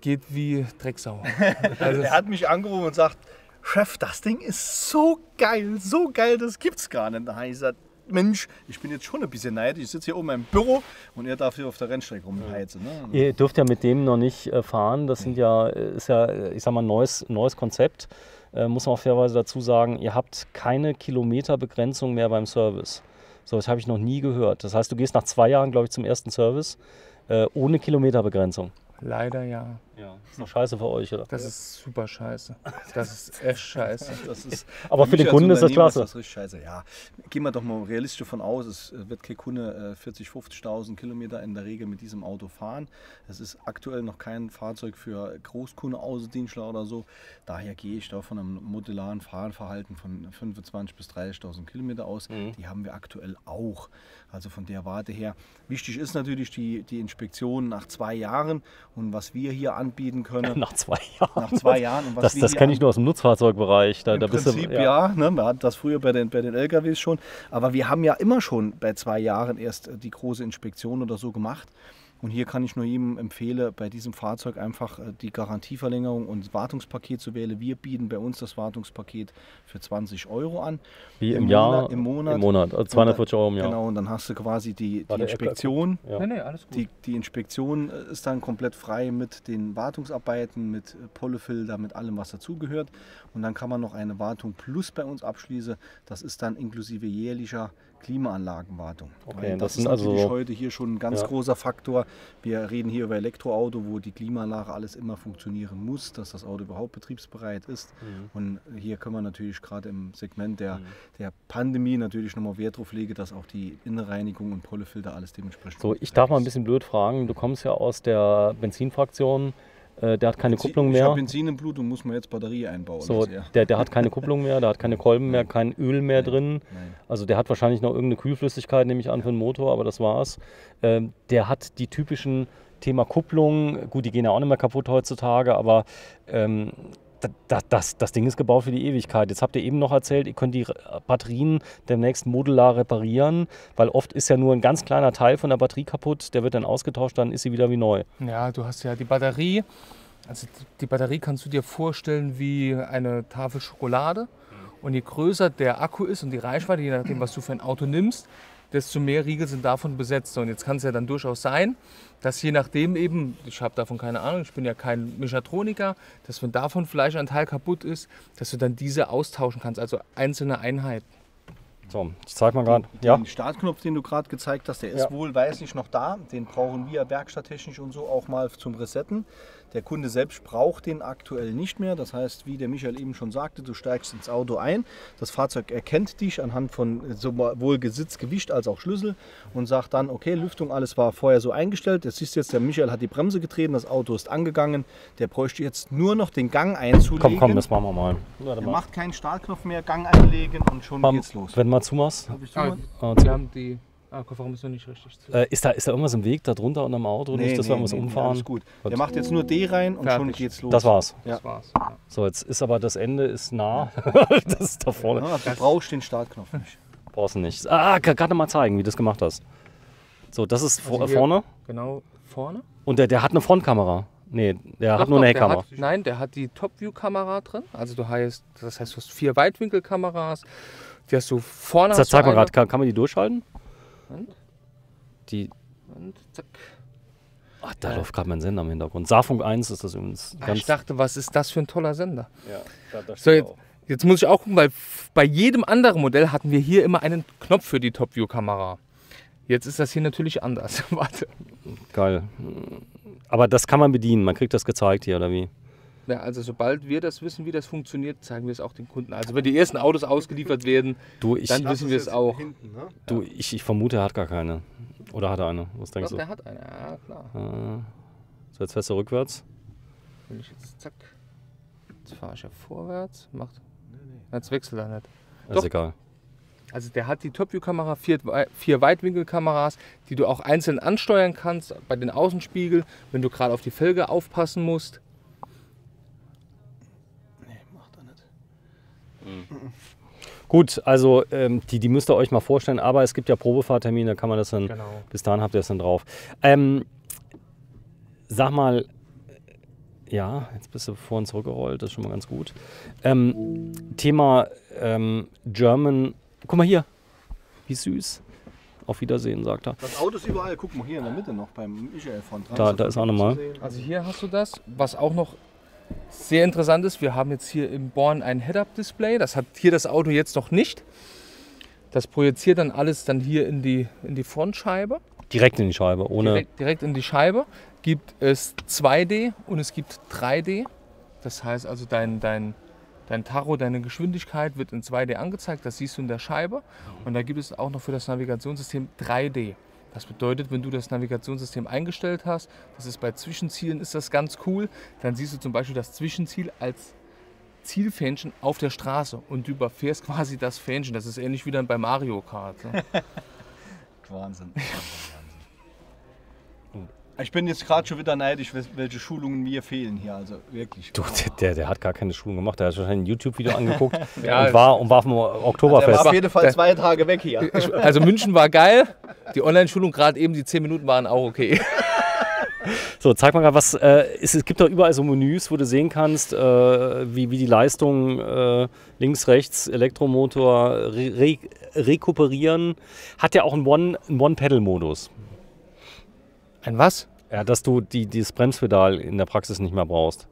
Speaker 3: geht wie Drecksau. Also
Speaker 2: Er hat mich angerufen und sagt, Chef, das Ding ist so geil, so geil, das gibt's gar nicht. Da habe ich gesagt, Mensch, ich bin jetzt schon ein bisschen neidisch. Ich sitze hier oben im Büro und er darf hier auf der Rennstrecke rumheizen. Ne?
Speaker 1: Ihr dürft ja mit dem noch nicht äh, fahren. Das sind ja, äh, ist ja, äh, ich sag mal, ein neues, neues Konzept. Äh, muss man auch fairerweise dazu sagen, ihr habt keine Kilometerbegrenzung mehr beim Service. So, das habe ich noch nie gehört. Das heißt, du gehst nach zwei Jahren, glaube ich, zum ersten Service äh, ohne Kilometerbegrenzung.
Speaker 3: leider ja.
Speaker 1: Ja, ist noch scheiße für euch, oder?
Speaker 3: Das ist super scheiße. Das ist echt scheiße.
Speaker 2: Das ist,
Speaker 1: Aber für den Kunden ist das klasse.
Speaker 2: Ist das richtig scheiße. Ja, gehen wir doch mal realistisch davon aus, es wird kein Kunde äh, 40, 50.000 Kilometer in der Regel mit diesem Auto fahren. Es ist aktuell noch kein Fahrzeug für Großkunde, Außendienstler oder so. Daher gehe ich da von einem modularen Fahrverhalten von 25.000 bis 30.000 Kilometer aus.
Speaker 1: Mhm.
Speaker 2: Die haben wir aktuell auch. Also von der Warte her. Wichtig ist natürlich die, die Inspektion nach zwei Jahren und was wir hier anbieten können.
Speaker 1: Nach zwei Jahren.
Speaker 2: Nach zwei Jahren.
Speaker 1: Das, das kenne ich nur aus dem Nutzfahrzeugbereich. Da,
Speaker 2: im
Speaker 1: da
Speaker 2: Prinzip
Speaker 1: du,
Speaker 2: ja, ne, man hat das früher bei den, bei den LKWs schon. Aber wir haben ja immer schon bei zwei Jahren erst äh, die große Inspektion oder so gemacht. Und hier kann ich nur jedem empfehlen, bei diesem Fahrzeug einfach äh, die Garantieverlängerung und das Wartungspaket zu wählen. Wir bieten bei uns das Wartungspaket für 20 Euro an.
Speaker 1: Wie im,
Speaker 2: im
Speaker 1: Jahr?
Speaker 2: Monat- im Monat.
Speaker 1: Im Monat. Also 240 Euro im Jahr.
Speaker 2: Genau, und dann hast du quasi die, die Inspektion.
Speaker 1: Ja.
Speaker 3: Nee, nee, alles gut.
Speaker 2: Die, die Inspektion äh, ist dann komplett frei mit den Wartungsarbeiten, mit äh, Pollefilter, mit allem, was dazugehört. Und dann kann man noch eine Wartung plus bei uns abschließen. Das ist dann inklusive jährlicher Klimaanlagenwartung.
Speaker 1: Okay, das
Speaker 2: das, ist natürlich
Speaker 1: also-
Speaker 2: heute hier schon ein ganz
Speaker 1: Ja.
Speaker 2: großer Faktor. Wir reden hier über Elektroauto, wo die Klimaanlage alles immer funktionieren muss, dass das Auto überhaupt betriebsbereit ist.
Speaker 1: Mhm.
Speaker 2: Und hier können wir natürlich gerade im Segment der, der Pandemie natürlich nochmal Wert drauf legen, dass auch die Innenreinigung und Pollefilter alles dementsprechend
Speaker 1: So, ich darf mal ein bisschen blöd fragen. Du kommst ja aus der Benzinfraktion. Äh, der hat keine
Speaker 2: Benzin-
Speaker 1: Kupplung
Speaker 2: Ich
Speaker 1: mehr.
Speaker 2: habe Benzin im Blut und muss mir jetzt Batterie einbauen.
Speaker 1: So,
Speaker 2: Also, ja.
Speaker 1: der, der hat keine Kupplung mehr, der hat keine Kolben mehr, kein Öl mehr drin.
Speaker 2: Nein.
Speaker 1: Also der hat wahrscheinlich noch irgendeine Kühlflüssigkeit, nehme ich an, für den Motor, aber das war's. Ähm, der hat die typischen Thema Kupplung, gut, die gehen ja auch nicht mehr kaputt heutzutage, aber ähm, da- da- das, das Ding ist gebaut für die Ewigkeit. Jetzt habt ihr eben noch erzählt, ihr könnt die Batterien demnächst modular reparieren, weil oft ist ja nur ein ganz kleiner Teil von der Batterie kaputt, der wird dann ausgetauscht, dann ist sie wieder wie neu.
Speaker 3: Ja, du hast ja die Batterie. Also die- die Batterie kannst du dir vorstellen wie eine Tafel Schokolade. Und je größer der Akku ist und die Reichweite, je nachdem, was du für ein Auto nimmst, desto mehr Riegel sind davon besetzt. Und jetzt kann es ja dann durchaus sein, dass je nachdem eben, ich habe davon keine Ahnung, ich bin ja kein Mechatroniker, dass wenn davon vielleicht ein Teil kaputt ist, dass du dann diese austauschen kannst, also einzelne Einheiten.
Speaker 1: So, ich zeig mal gerade. Ja,
Speaker 2: Den Startknopf, den du gerade gezeigt hast, der ist
Speaker 1: Ja.
Speaker 2: wohlweislich noch da. Den brauchen wir werkstatttechnisch und so auch mal zum Resetten. Der Kunde selbst braucht den aktuell nicht mehr. Das heißt, wie der Michael eben schon sagte, du steigst ins Auto ein. Das Fahrzeug erkennt dich anhand von sowohl Gesitz, Gewicht als auch Schlüssel und sagt dann, okay, Lüftung, alles war vorher so eingestellt. Jetzt siehst du jetzt, der Michael hat die Bremse getreten, das Auto ist angegangen. Der bräuchte jetzt nur noch den Gang einzulegen.
Speaker 1: komm, komm, das machen wir mal. Warte
Speaker 2: Er
Speaker 1: mal.
Speaker 2: macht keinen Startknopf mehr, Gang einlegen und schon
Speaker 1: Mal,
Speaker 2: geht's los.
Speaker 1: Wenn du mal zumachst.
Speaker 2: Hab ich so
Speaker 3: Ah?
Speaker 1: Ah,
Speaker 3: wir
Speaker 1: zu.
Speaker 3: haben die. Ah, Kofferraum ist noch nicht richtig zu.
Speaker 1: Äh, ist, da, ist da irgendwas im Weg da drunter unterm Auto? nicht, dass wir irgendwas umfahren?
Speaker 2: alles gut.
Speaker 1: Gut.
Speaker 2: Der macht jetzt nur D rein und schon
Speaker 3: Fertig.
Speaker 2: geht's los.
Speaker 1: Das war's.
Speaker 2: Ja.
Speaker 3: Das war's. Ja.
Speaker 1: So, jetzt ist aber das Ende ist nah. das ist da vorne.
Speaker 2: Ja, du brauchst den Startknopf nicht.
Speaker 1: Brauchst du nicht. Ah, kann gerade mal zeigen, wie du das gemacht hast. So, das ist vor,
Speaker 3: Also hier-
Speaker 1: vorne.
Speaker 3: Genau vorne.
Speaker 1: Und der, der hat eine Frontkamera. Nee, der hat
Speaker 3: Doch,
Speaker 1: nur
Speaker 3: doch,
Speaker 1: eine Heckkamera.
Speaker 3: Hat, nein, der hat die Top-View-Kamera drin. Also du heißt, das heißt, du hast vier Weitwinkelkameras. Die hast du vorne. Hast du
Speaker 1: zeig mal
Speaker 3: eine-
Speaker 1: gerade, kann, kann man die durchschalten?
Speaker 3: Und?
Speaker 1: Die,
Speaker 3: Und zack.
Speaker 1: ach, da läuft gerade mein Sender im Hintergrund. Saarfunk 1 ist das übrigens. Ganz,
Speaker 3: ich dachte, was ist das für ein toller Sender?
Speaker 1: ja, da, da
Speaker 3: So,
Speaker 1: steht
Speaker 3: jetzt,
Speaker 1: auch.
Speaker 3: jetzt muss ich auch gucken, weil bei jedem anderen Modell hatten wir hier immer einen Knopf für die Top-View-Kamera. Jetzt ist das hier natürlich anders. Warte.
Speaker 1: Geil. Aber das kann man bedienen. Man kriegt das gezeigt hier, oder wie?
Speaker 3: Ja, also sobald wir das wissen, wie das funktioniert, zeigen wir es auch den Kunden. Also wenn die ersten Autos ausgeliefert werden,
Speaker 1: Du, ich,
Speaker 3: dann wissen wir es auch.
Speaker 2: Hinten, ne?
Speaker 1: du, ich, ich vermute, er hat gar keine. Oder hat er eine? Was denkst
Speaker 3: Doch,
Speaker 1: du?
Speaker 3: der hat eine, ja klar.
Speaker 1: Äh, So, jetzt fährst du rückwärts.
Speaker 3: Wenn ich jetzt zack. Jetzt fahre ich ja vorwärts. Macht. Jetzt wechselt er nicht.
Speaker 1: Ist
Speaker 3: Doch.
Speaker 1: egal.
Speaker 3: Also der hat die Top-View-Kamera, vier, vier Weitwinkelkameras, die du auch einzeln ansteuern kannst bei den Außenspiegel, wenn du gerade auf die Felge aufpassen musst.
Speaker 1: Gut, also ähm, die, die müsst ihr euch mal vorstellen, aber es gibt ja Probefahrtermine, da kann man das dann,
Speaker 3: Genau.
Speaker 1: bis dahin habt ihr es dann drauf. Ähm, sag mal, ja, jetzt bist du vorhin zurückgerollt, das ist schon mal ganz gut. Ähm, Thema ähm, German, guck mal hier, wie süß. Auf Wiedersehen, sagt er.
Speaker 2: Das Auto ist überall. Guck mal hier in der Mitte noch beim Michael von dran.
Speaker 1: Da- da ist auch nochmal.
Speaker 3: Also hier hast du das, was auch noch sehr interessant ist. Wir haben jetzt hier im Born ein Head-Up-Display. Das hat hier das Auto jetzt noch nicht. Das projiziert dann alles dann hier in die, in die Frontscheibe.
Speaker 1: Direkt in die Scheibe, ohne.
Speaker 3: direkt, direkt in die Scheibe, gibt es 2D und es gibt 3D. Das heißt also, dein, dein, dein Tacho, deine Geschwindigkeit wird in 2D angezeigt, das siehst du in der Scheibe. Und da gibt es auch noch für das Navigationssystem 3D. Das bedeutet, wenn du das Navigationssystem eingestellt hast, das ist bei Zwischenzielen ist das ganz cool, dann siehst du zum Beispiel das Zwischenziel als Zielfähnchen auf der Straße und du überfährst quasi das Fähnchen. Das ist ähnlich wie dann bei Mario Kart. ne?
Speaker 2: Wahnsinn. Ich bin jetzt gerade schon wieder neidisch, wel- welche Schulungen mir fehlen hier. Also wirklich.
Speaker 1: Du, der, der hat gar keine Schulung gemacht, der hat wahrscheinlich ein YouTube-Video angeguckt
Speaker 3: Ja,
Speaker 1: und, war, und war vom
Speaker 2: Der war
Speaker 1: Oktoberfest.
Speaker 2: auf jeden Fall zwei Tage weg hier.
Speaker 3: Ich- Also München war geil, die Online-Schulung gerade eben, die 10 Minuten waren auch okay.
Speaker 1: So, zeig mal gerade, was äh, es, es gibt da überall so Menüs, wo du sehen kannst, äh, wie, wie die Leistung äh, links, rechts, Elektromotor re re rekuperieren. Hat ja auch einen One- einen One-Pedal-Modus.
Speaker 3: Ein was?
Speaker 1: ja, dass du die, dieses Bremspedal in der Praxis nicht mehr brauchst.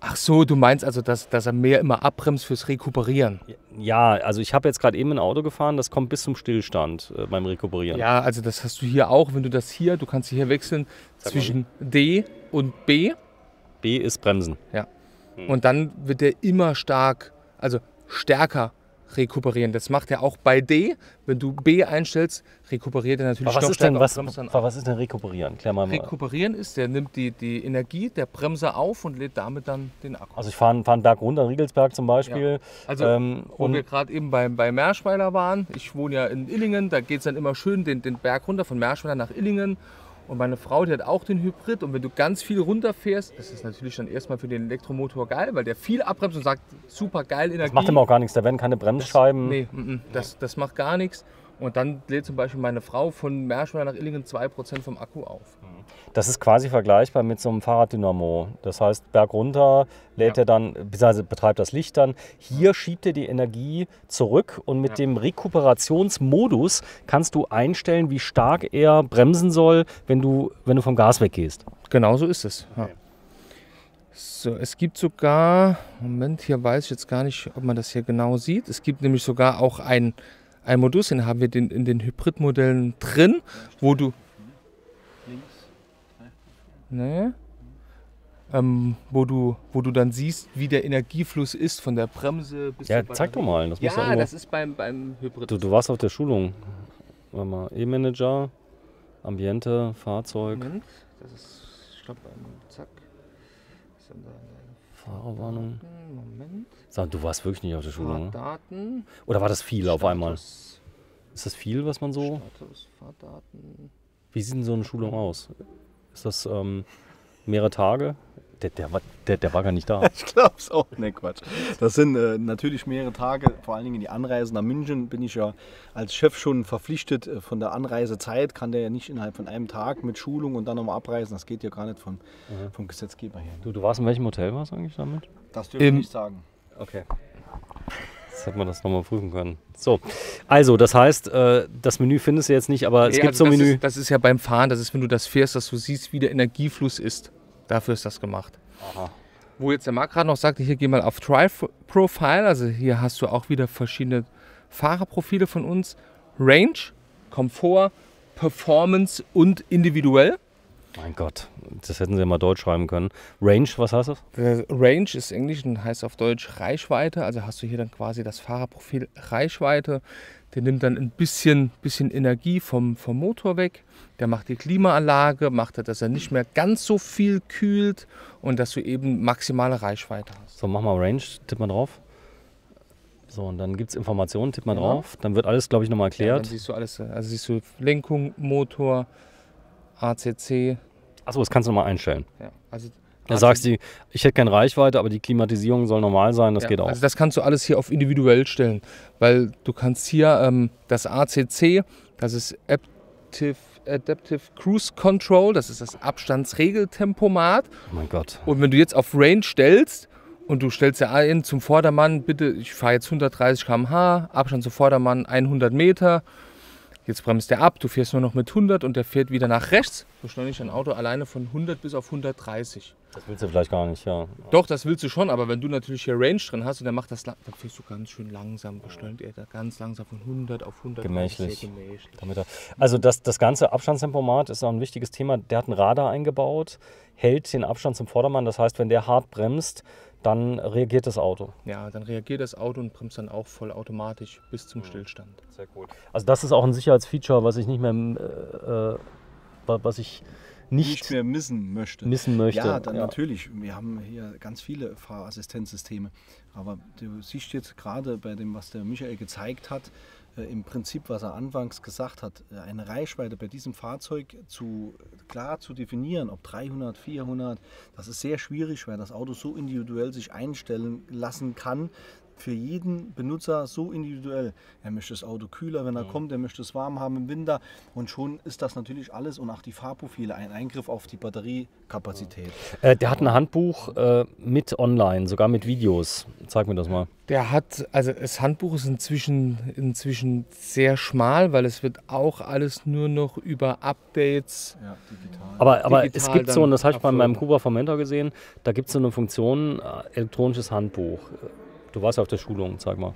Speaker 3: Ach so, du meinst also, dass, dass er mehr immer abbremst fürs Rekuperieren.
Speaker 1: Ja, also ich habe jetzt gerade eben ein Auto gefahren, das kommt bis zum Stillstand äh, beim Rekuperieren.
Speaker 3: Ja, also das hast du hier auch, wenn du das hier, du kannst hier wechseln zwischen D und B
Speaker 1: B ist Bremsen.
Speaker 3: und dann wird der immer stark, also stärker rekuperieren. Das macht er auch bei D. Wenn du B einstellst, rekuperiert er natürlich
Speaker 1: was ist denn, was, was ist denn Rekuperieren? Klär mal.
Speaker 3: Rekuperieren ist, der nimmt die, die Energie der Bremse auf und lädt damit dann den Akku.
Speaker 1: Also ich fahre fahr einen Berg runter, Riegelsberg zum Beispiel.
Speaker 3: Also,
Speaker 1: ähm,
Speaker 3: wo wir gerade eben bei, bei Merschweiler waren, ich wohne ja in Illingen, da geht es dann immer schön den, den Berg runter von Merschweiler nach Illingen. Und meine Frau, die hat auch den Hybrid. Und wenn du ganz viel runterfährst, das ist natürlich dann erstmal für den Elektromotor geil, weil der viel abbremst und sagt, super geil Energie.
Speaker 1: das macht immer auch gar nichts, da werden keine Bremsscheiben.
Speaker 3: Nee, mm, mm, das, das macht gar nichts. Und dann lädt zum Beispiel meine Frau von Merschweiler nach Illingen 2% vom Akku auf.
Speaker 1: Das ist quasi vergleichbar mit so einem Fahrraddynamo. Das heißt, Berg runter lädt
Speaker 3: Ja.
Speaker 1: er dann, beziehungsweise betreibt das Licht dann. Hier schiebt er die Energie zurück und mit
Speaker 3: Ja.
Speaker 1: dem Rekuperationsmodus kannst du einstellen, wie stark er bremsen soll, wenn du, wenn du vom Gas weggehst.
Speaker 3: Genau so ist es. Ja. So, es gibt sogar, Moment, hier weiß ich jetzt gar nicht, ob man das hier genau sieht. Es gibt nämlich sogar auch ein, ein Modus, den haben wir den, in den Hybridmodellen drin, wo du. Nee. Ähm, wo, du, wo du dann siehst, wie der Energiefluss ist von der Bremse bis
Speaker 1: Ja, zeig doch mal. Das
Speaker 3: Ja,
Speaker 1: irgendwo-
Speaker 3: das ist beim, beim Hybrid.
Speaker 1: du, du warst auf der Schulung. Warte mal, E-Manager, Ambiente, Fahrzeug,
Speaker 3: Moment, das ist, ich glaube, zack.
Speaker 1: Fahrerwarnung.
Speaker 3: Moment.
Speaker 1: Sag, du warst wirklich nicht auf der Schulung. Ne?
Speaker 3: Fahrdaten.
Speaker 1: Oder war das viel auf einmal?
Speaker 3: Status,
Speaker 1: Ist das viel, was man so.
Speaker 3: Status, Fahrdaten.
Speaker 1: Wie sieht denn so eine Schulung aus? Ist das ähm, mehrere Tage? Der, der, war, der, der war gar nicht da.
Speaker 2: Ich glaube es auch. Ne, Quatsch. Das sind äh, natürlich mehrere Tage, vor allen Dingen die Anreise nach München bin ich ja als Chef schon verpflichtet. Äh, Von der Anreisezeit kann der ja nicht innerhalb von einem Tag mit Schulung und dann nochmal abreisen. Das geht ja gar nicht vom, vom Gesetzgeber her.
Speaker 1: Du, du warst in welchem Hotel warst du eigentlich damit?
Speaker 2: Das dürfen wir
Speaker 3: Im-
Speaker 2: nicht sagen.
Speaker 1: Okay. Jetzt hätte man das nochmal prüfen können. So, also das heißt, äh, das Menü findest du jetzt nicht, aber es
Speaker 3: Nee,
Speaker 1: gibt
Speaker 3: also
Speaker 1: so ein
Speaker 3: das
Speaker 1: Menü.
Speaker 3: Ist, das ist ja beim Fahren, das ist, wenn du das fährst, dass du siehst, wie der Energiefluss ist. Dafür ist das gemacht. Wo jetzt der Marc gerade noch sagte, hier geh mal auf Drive Profile, also hier hast du auch wieder verschiedene Fahrerprofile von uns. Range, Komfort, Performance und individuell.
Speaker 1: Mein Gott, das hätten sie ja mal Deutsch schreiben können. Range, was heißt das?
Speaker 3: Der Range ist Englisch und heißt auf Deutsch Reichweite. Also hast du hier dann quasi das Fahrerprofil Reichweite. Der nimmt dann ein bisschen, bisschen Energie vom, vom Motor weg. Der macht die Klimaanlage, macht dass er nicht mehr ganz so viel kühlt und dass du eben maximale Reichweite hast.
Speaker 1: So, mach mal Range, tipp mal drauf. So, und dann gibt es Informationen, tipp mal
Speaker 3: Ja.
Speaker 1: drauf. Dann wird alles, glaube ich, nochmal
Speaker 3: Ja, dann
Speaker 1: erklärt.
Speaker 3: siehst du alles. Also siehst du Lenkung, Motor, ACC.
Speaker 1: Achso, das kannst du nochmal einstellen.
Speaker 3: Ja, also
Speaker 1: Da sagst du, ich hätte keine Reichweite, aber die Klimatisierung soll normal sein, das
Speaker 3: Ja,
Speaker 1: geht auch.
Speaker 3: Also das kannst du alles hier auf individuell stellen, weil du kannst hier ähm, das ACC, das ist Adaptive, Adaptive Cruise Control, das ist das Abstandsregeltempomat.
Speaker 1: oh mein Gott.
Speaker 3: Und wenn du jetzt auf Range stellst und du stellst ja ein zum Vordermann, bitte, ich fahre jetzt 130 km/h, Abstand zum Vordermann 100 Meter. Jetzt bremst der ab, du fährst nur noch mit 100 und der fährt wieder nach rechts. Beschleunigt dein Auto alleine von 100 bis auf 130.
Speaker 1: Das willst du vielleicht gar nicht, ja.
Speaker 3: Doch, das willst du schon, aber wenn du natürlich hier Range drin hast und der macht das, dann fährst du ganz schön langsam, beschleunigt er da ganz langsam von 100 auf 100.
Speaker 1: Gemächlich.
Speaker 3: Gemächlich.
Speaker 1: Damit er, also das, das ganze Abstandstempomat ist auch ein wichtiges Thema. Der hat ein Radar eingebaut, hält den Abstand zum Vordermann. Das heißt, wenn der hart bremst, dann reagiert das Auto.
Speaker 3: Ja, dann reagiert das Auto und bremst dann auch voll automatisch bis zum Stillstand.
Speaker 1: Sehr gut. Also das ist auch ein Sicherheitsfeature, was ich nicht mehr, äh, äh, wa- was ich nicht,
Speaker 2: nicht mehr missen möchte.
Speaker 1: missen möchte.
Speaker 2: Ja, dann natürlich. Wir haben hier ganz viele Fahrassistenzsysteme. Aber du siehst jetzt gerade bei dem, was der Michael gezeigt hat, äh, im Prinzip, was er anfangs gesagt hat, äh, eine Reichweite bei diesem Fahrzeug zu klar zu definieren, ob 300, 400, das ist sehr schwierig, weil das Auto so individuell sich einstellen lassen kann. Für jeden Benutzer so individuell. Er möchte das Auto kühler, wenn er kommt, er möchte es warm haben im Winter. Und schon ist das natürlich alles und auch die Fahrprofile ein Eingriff auf die Batteriekapazität.
Speaker 1: Äh, der hat ein Handbuch äh, mit online, sogar mit Videos. Zeig mir das mal.
Speaker 3: Der hat, also das Handbuch ist inzwischen, inzwischen sehr schmal, weil es wird auch alles nur noch über Updates.
Speaker 2: Ja, digital.
Speaker 1: Aber, aber es
Speaker 3: Digital
Speaker 1: gibt so, und das habe ich bei meinem. Kuba vom Mentor gesehen, da gibt es so eine Funktion, äh, elektronisches Handbuch. Du warst ja auf der Schulung, zeig mal.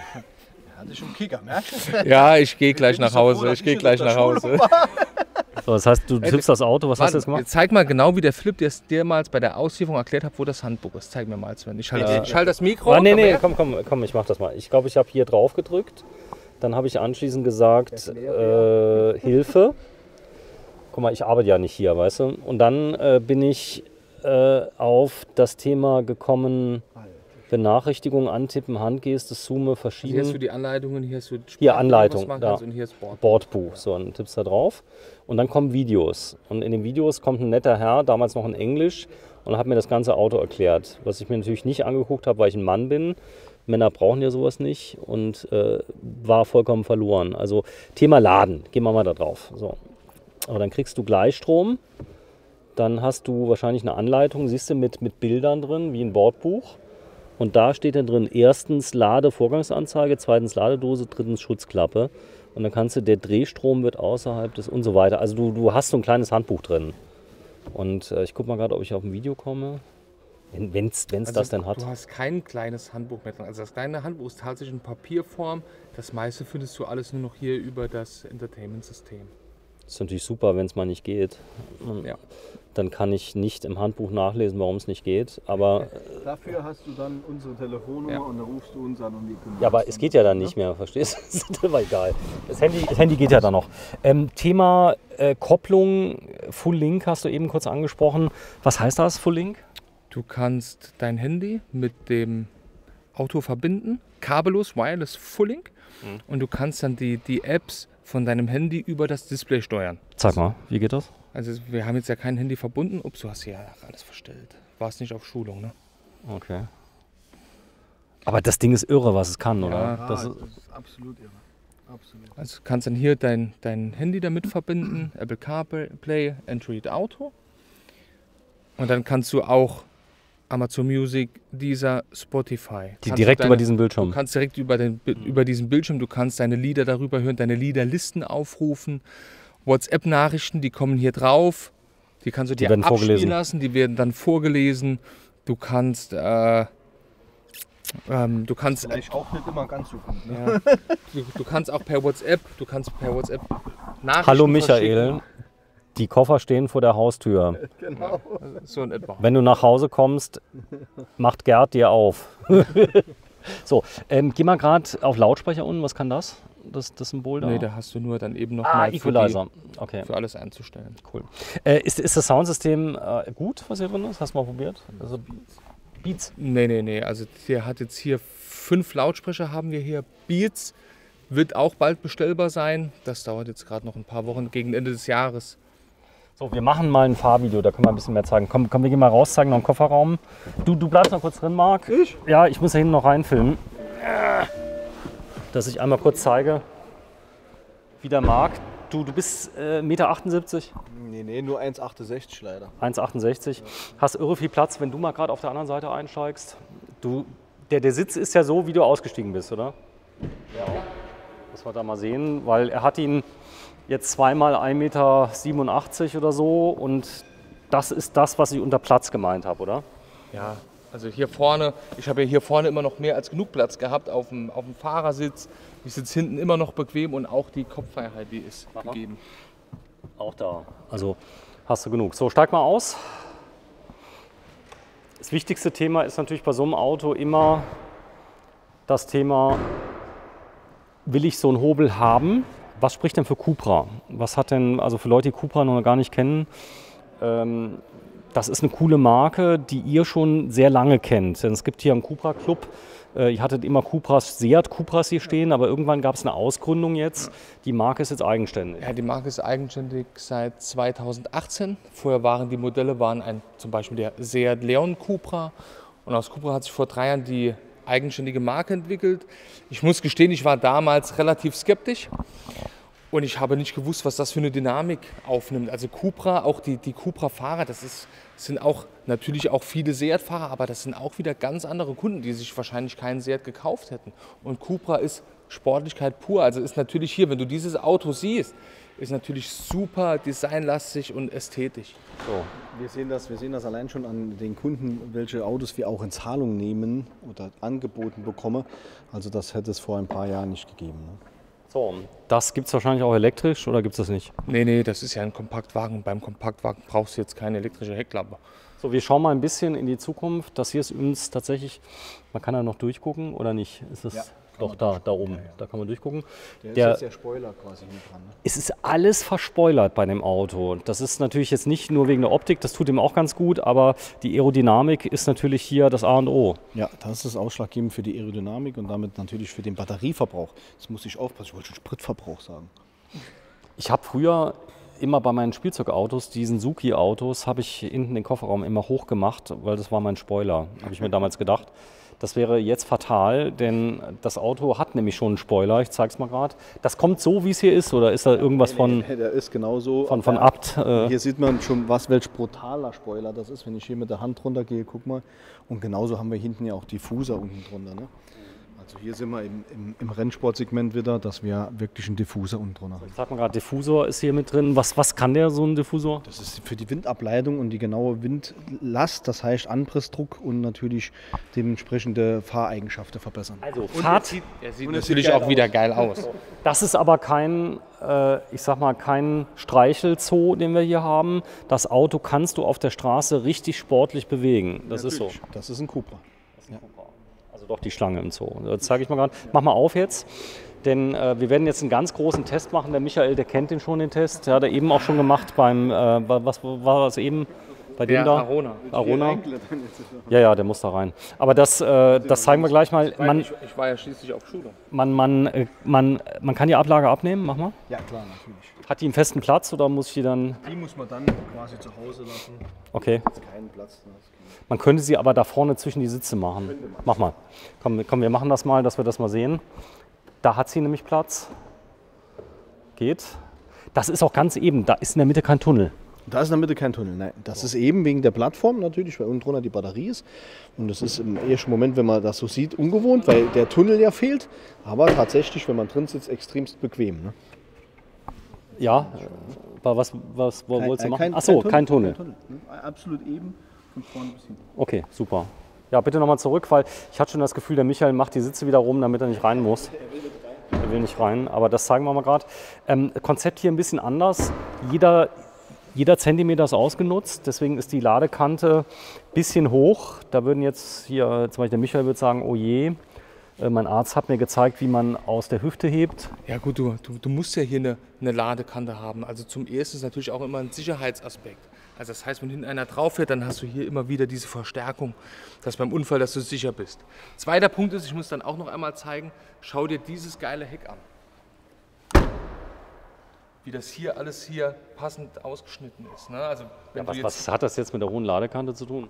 Speaker 2: Hatte schon Kicker, merkst du?
Speaker 3: Ja, ich gehe gleich nach Hause. Ich gehe gleich nach Hause.
Speaker 1: So, das heißt, du tippst das Auto, was hast du jetzt gemacht?
Speaker 3: zeig mal genau, wie der Flip dir damals bei der Auslieferung erklärt hat, wo das Handbuch ist. Zeig mir mal, Sven. Ich halte ich halte das Mikro.
Speaker 1: Ah, nee,
Speaker 3: komm
Speaker 1: nee, komm, komm, komm, ich mach das mal. Ich glaube, ich habe hier drauf gedrückt. Dann habe ich anschließend gesagt, äh, Hilfe. Guck mal, ich arbeite ja nicht hier, weißt du. Und dann äh, bin ich äh, auf das Thema gekommen, Benachrichtigung, Antippen, Handgeste, Zoome,
Speaker 3: Hier hast du
Speaker 1: verschieden.
Speaker 3: die Anleitungen, hier hast du
Speaker 1: Hier Anleitung, da.
Speaker 3: und hier ist Board.
Speaker 1: Bordbuch. So, dann tippst du da drauf. Und dann kommen Videos. Und in den Videos kommt ein netter Herr, damals noch in Englisch, und hat mir das ganze Auto erklärt. Was ich mir natürlich nicht angeguckt habe, weil ich ein Mann bin. Männer brauchen ja sowas nicht und äh, war vollkommen verloren. Also Thema Laden, gehen wir mal da drauf. So. Aber dann kriegst du Gleichstrom, dann hast du wahrscheinlich eine Anleitung, siehst du, mit, mit Bildern drin, wie ein Bordbuch. Und da steht dann drin, erstens Ladevorgangsanzeige, zweitens Ladedose, drittens Schutzklappe. Und dann kannst du, der Drehstrom wird außerhalb des und so weiter. Also du, du hast so ein kleines Handbuch drin. Und äh, ich gucke mal gerade, ob ich auf ein Video komme. Wenn es
Speaker 3: Also,
Speaker 1: das denn hat.
Speaker 3: Du hast kein kleines Handbuch mehr drin. Also das kleine Handbuch ist tatsächlich in Papierform. Das meiste findest du alles nur noch hier über das Entertainment-System.
Speaker 1: Das ist natürlich super, wenn es mal nicht geht.
Speaker 3: Ja.
Speaker 1: Dann kann ich nicht im Handbuch nachlesen, warum es nicht geht. Aber,
Speaker 2: Dafür hast du dann unsere Telefonnummer
Speaker 3: Ja.
Speaker 2: und dann rufst du uns an und wir
Speaker 1: ja, aber es geht ja dann nicht mehr, verstehst du? Das war egal. Das Handy, das Handy geht ja dann noch. Ähm, Thema äh, Kopplung, Full Link hast du eben kurz angesprochen. Was heißt das, Full Link?
Speaker 3: Du kannst dein Handy mit dem Auto verbinden, kabellos, wireless, Full Link.
Speaker 1: Mhm.
Speaker 3: Und du kannst dann die, die Apps von deinem Handy über das Display steuern.
Speaker 1: Sag mal, wie geht das?
Speaker 3: Also wir haben jetzt ja kein Handy verbunden. Ups, du hast ja alles verstellt. Warst nicht auf Schulung, ne?
Speaker 1: Okay. Aber das Ding ist irre, was es kann, oder?
Speaker 3: Ja.
Speaker 1: Das
Speaker 2: Das
Speaker 1: ist,
Speaker 2: absolut irre. Absolut.
Speaker 3: Also du kannst dann hier dein, dein Handy damit verbinden, Apple CarPlay, Android Auto. Und dann kannst du auch Amazon Music, dieser Spotify.
Speaker 1: die
Speaker 3: Kannst
Speaker 1: direkt
Speaker 3: du
Speaker 1: über
Speaker 3: deine-
Speaker 1: diesen
Speaker 3: Du
Speaker 1: Bildschirm.
Speaker 3: kannst direkt über, den, Bi- über diesen Bildschirm, du kannst deine Lieder darüber hören, deine Liederlisten aufrufen. WhatsApp-Nachrichten, die kommen hier drauf. Die kannst du
Speaker 1: Die
Speaker 3: dir
Speaker 1: werden
Speaker 3: abspielen
Speaker 1: vorgelesen.
Speaker 3: lassen, die werden dann vorgelesen. Du kannst, äh, ähm, du kannst
Speaker 2: Vielleicht auch nicht immer ganz so gut. Ne?
Speaker 3: ja. du, du kannst auch per WhatsApp, du kannst per WhatsApp Nachrichten
Speaker 1: Hallo Michael. Die Koffer stehen vor der Haustür.
Speaker 2: Genau.
Speaker 3: So in etwa.
Speaker 1: Wenn du nach Hause kommst, macht Gerd dir auf. so, ähm, geh mal gerade auf Lautsprecher unten. Was kann das? Das, das Symbol da?
Speaker 3: Nee, da hast du nur dann eben noch
Speaker 1: ah,
Speaker 3: mal für,
Speaker 1: Equalizer. Okay,
Speaker 3: die, für alles einzustellen.
Speaker 1: cool. Äh, ist, ist das Soundsystem äh, gut, was hier drin ist? Hast du mal probiert? Also Beats.
Speaker 3: Nee, nee, nee. Also der hat jetzt hier fünf Lautsprecher haben wir hier. Beats wird auch bald bestellbar sein. Das dauert jetzt gerade noch ein paar Wochen gegen Ende des Jahres.
Speaker 1: So, wir machen mal ein Fahrvideo, da können wir ein bisschen mehr zeigen. Komm, komm wir gehen mal raus, zeigen noch einen Kofferraum. Du, du bleibst noch kurz drin, Marc. Ich? Ja, ich muss da hinten noch reinfilmen. Dass ich einmal kurz zeige, wie der Marc. Du, du bist äh, 1,78 Meter,
Speaker 2: Nee, nee, nur 1,68 leider.
Speaker 1: 1,68. Hast irre viel Platz, wenn du mal gerade auf der anderen Seite einsteigst. Du, der, der Sitz ist ja so, wie du ausgestiegen bist, oder? Ja. Muss man da mal sehen, weil er hat ihn jetzt zweimal 1,87 Meter oder so und das ist das, was ich unter Platz gemeint habe, oder?
Speaker 3: Ja, also hier vorne, ich habe ja hier vorne immer noch mehr als genug Platz gehabt auf dem, auf dem Fahrersitz. Ich sitze hinten immer noch bequem und auch die Kopffreiheit, die ist
Speaker 1: mal.
Speaker 3: gegeben.
Speaker 1: Auch da. Also hast du genug. So, steig mal aus. Das wichtigste Thema ist natürlich bei so einem Auto immer das Thema, will ich so einen Hobel haben? Was spricht denn für Cupra? Was hat denn, also für Leute, die Cupra noch gar nicht kennen, ähm, das ist eine coole Marke, die ihr schon sehr lange kennt. Denn es gibt hier einen Cupra Club. Äh, ihr hattet immer Cupras, Seat Cupras hier stehen, aber irgendwann gab es eine Ausgründung jetzt. Die Marke ist jetzt eigenständig.
Speaker 3: Ja, die Marke ist eigenständig seit 2018. Vorher waren die Modelle waren ein, zum Beispiel der Seat Leon Cupra. Und aus Cupra hat sich vor drei Jahren die eigenständige Marke entwickelt. Ich muss gestehen, ich war damals relativ skeptisch. Und ich habe nicht gewusst, was das für eine Dynamik aufnimmt. Also Cupra, auch die, die Cupra-Fahrer, das ist, sind auch natürlich auch viele Seat-Fahrer, aber das sind auch wieder ganz andere Kunden, die sich wahrscheinlich keinen Seat gekauft hätten. Und Cupra ist Sportlichkeit pur. Also ist natürlich hier, wenn du dieses Auto siehst, ist natürlich super designlastig und ästhetisch.
Speaker 1: So.
Speaker 2: Wir sehen, das, wir sehen das allein schon an den Kunden, welche Autos wir auch in Zahlung nehmen oder angeboten bekommen. Also das hätte es vor ein paar Jahren nicht gegeben. Ne?
Speaker 1: So, das gibt es wahrscheinlich auch elektrisch oder gibt es das nicht?
Speaker 3: Nee, nee, das ist ja ein Kompaktwagen. Beim Kompaktwagen brauchst du jetzt keine elektrische Heckklappe.
Speaker 1: So, wir schauen mal ein bisschen in die Zukunft. Das hier ist uns tatsächlich, man kann da noch durchgucken oder nicht? Ist das
Speaker 2: Ja,
Speaker 1: doch da, da oben? Da kann man durchgucken.
Speaker 2: Der,
Speaker 1: Der-
Speaker 2: ist jetzt der Spoiler quasi mit dran. Ne?
Speaker 1: Es ist alles verspoilert bei dem Auto. Das ist natürlich jetzt nicht nur wegen der Optik, das tut ihm auch ganz gut, aber die Aerodynamik ist natürlich hier das A und O.
Speaker 2: Ja, das ist ausschlaggebend für die Aerodynamik und damit natürlich für den Batterieverbrauch. Das muss ich aufpassen. Ich wollte schon Spritverbrauch sagen.
Speaker 1: Ich habe früher immer bei meinen Spielzeugautos, diesen Suki-Autos, habe ich hinten den Kofferraum immer hoch gemacht, weil das war mein Spoiler, habe ich mir damals gedacht. Das wäre jetzt fatal, denn das Auto hat nämlich schon einen Spoiler. Ich zeige es mal gerade. Das kommt so, wie es hier ist, oder ist da irgendwas von,
Speaker 2: Der ist genauso.
Speaker 1: von, von
Speaker 2: Ja,
Speaker 1: Abt? Äh,
Speaker 2: Hier sieht man schon, was welch brutaler Spoiler das ist, wenn ich hier mit der Hand runter gehe. Guck mal. Und genauso haben wir hinten ja auch Diffuser unten drunter. Ne? Also hier sind wir im, im, im Rennsportsegment wieder, dass wir wirklich einen Diffuser unten drunter haben.
Speaker 1: ich sag mal gerade, Diffusor ist hier mit drin. Was, was kann der, so ein Diffusor?
Speaker 2: Das ist für die Windableitung und die genaue Windlast, das heißt Anpressdruck und natürlich dementsprechende Fahreigenschaften verbessern.
Speaker 1: Also Fahrt,
Speaker 3: Er sieht
Speaker 2: Und es
Speaker 3: natürlich
Speaker 2: sieht geil
Speaker 3: auch wieder geil aus.
Speaker 1: Das ist aber kein, äh, ich sag mal, kein Streichelzoo, den wir hier haben. Das Auto kannst du auf der Straße richtig sportlich bewegen. Das ist so.
Speaker 2: Natürlich, Das ist ein Cupra.
Speaker 1: Also doch die Schlange im Zoo. Das zeige ich mal gerade. Mach mal auf jetzt. Denn äh, wir werden jetzt einen ganz großen Test machen. Der Michael, der kennt den schon, den Test. Der hat er eben auch schon gemacht beim, äh, was war das eben? Bei dem
Speaker 3: Der
Speaker 1: da?
Speaker 3: Arona.
Speaker 1: Arona. Ja, ja, der muss da rein. Aber das, äh, das zeigen wir gleich mal. Man,
Speaker 3: ich, ich war ja schließlich auf Schulung.
Speaker 1: man, man, äh, man, man kann die Ablage abnehmen. Mach mal.
Speaker 2: Ja, klar, natürlich.
Speaker 1: Hat die einen festen Platz oder muss ich die dann.
Speaker 2: Die muss man dann quasi zu Hause lassen.
Speaker 1: Okay.
Speaker 2: Keinen Platz. Ne?
Speaker 1: Man könnte sie aber da vorne zwischen die Sitze machen. Mach mal. Komm, komm, wir machen das mal, dass wir das mal sehen. Da hat sie nämlich Platz. Geht. Das ist auch ganz eben. Da ist in der Mitte kein Tunnel.
Speaker 2: Da ist in der Mitte kein Tunnel. Nein, das ist eben wegen der Plattform natürlich, weil unten drunter die Batterie ist. Und das ist im ersten Moment, wenn man das so sieht, ungewohnt, weil der Tunnel ja fehlt. Aber tatsächlich, wenn man drin sitzt, extremst bequem. Ne?
Speaker 1: Ja. Aber was, was wo wolltest du
Speaker 2: äh,
Speaker 1: machen? Achso, kein, Tunnel.
Speaker 2: ne? Absolut eben, von vorne bis hinten.
Speaker 1: Okay, super. Ja, bitte nochmal zurück, weil ich hatte schon das Gefühl, der Michael macht die Sitze wieder rum, damit er nicht rein muss. Er will nicht rein, aber das zeigen wir mal gerade. Ähm, Konzept hier ein bisschen anders. Jeder, jeder Zentimeter ist ausgenutzt, deswegen ist die Ladekante ein bisschen hoch. Da würden jetzt hier, zum Beispiel der Michael würde sagen, oh je. Äh, Mein Arzt hat mir gezeigt, wie man aus der Hüfte hebt.
Speaker 3: Ja gut, du, du, du musst ja hier eine, eine Ladekante haben. Also zum ersten ist natürlich auch immer ein Sicherheitsaspekt. Also das heißt, wenn hinten einer drauf fährt, dann hast du hier immer wieder diese Verstärkung, dass beim Unfall, dass du sicher bist. Zweiter Punkt ist, ich muss dann auch noch einmal zeigen, schau dir dieses geile Heck an. Wie das hier alles hier passend ausgeschnitten ist. Ne? Also wenn
Speaker 1: Was, was hat das jetzt mit der hohen Ladekante zu tun?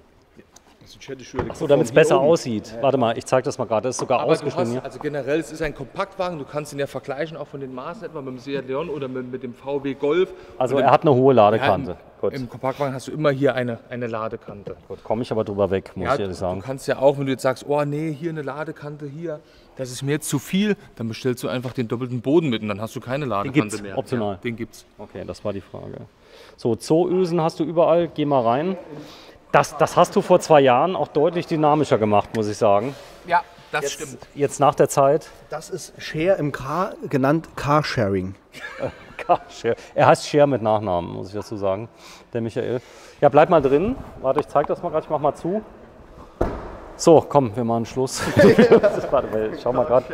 Speaker 1: So, damit es besser aussieht. Warte mal, ich zeige das mal gerade. Das ist sogar
Speaker 3: Aber du
Speaker 1: ausgeschnitten
Speaker 3: hast, also generell, es ist ein Kompaktwagen, du kannst ihn ja vergleichen, auch von den Maßen etwa mit dem Seat Leon oder mit, mit dem VW Golf.
Speaker 1: Also er hat eine hohe
Speaker 3: im, ja,
Speaker 1: Ladekante.
Speaker 3: im,
Speaker 1: Gut,
Speaker 3: Im Kompaktwagen hast du immer hier eine, eine Ladekante.
Speaker 1: gut komme ich aber drüber weg, muss
Speaker 3: Ja,
Speaker 1: ich ehrlich
Speaker 3: du
Speaker 1: sagen.
Speaker 3: kannst ja auch, wenn du jetzt sagst, oh nee, hier eine Ladekante, hier, das ist mir jetzt zu viel, dann bestellst du einfach den doppelten Boden mit und dann hast du keine Ladekante
Speaker 1: gibt's,
Speaker 3: mehr.
Speaker 1: optional.
Speaker 3: Ja, den gibt's.
Speaker 1: Okay, das war die Frage. So, Zooösen hast du überall. Geh mal rein. Das, das hast du vor zwei Jahren auch deutlich dynamischer gemacht, muss ich sagen.
Speaker 3: Ja, das stimmt.
Speaker 1: Jetzt nach der Zeit.
Speaker 2: Das ist Share im Car, genannt Carsharing.
Speaker 1: Share. Er heißt Share mit Nachnamen, muss ich dazu sagen, der Michael. Ja, bleib mal drin. Warte, ich zeig das mal gerade, ich mach mal zu. So, komm, wir machen Schluss. Warte, schau mal gerade.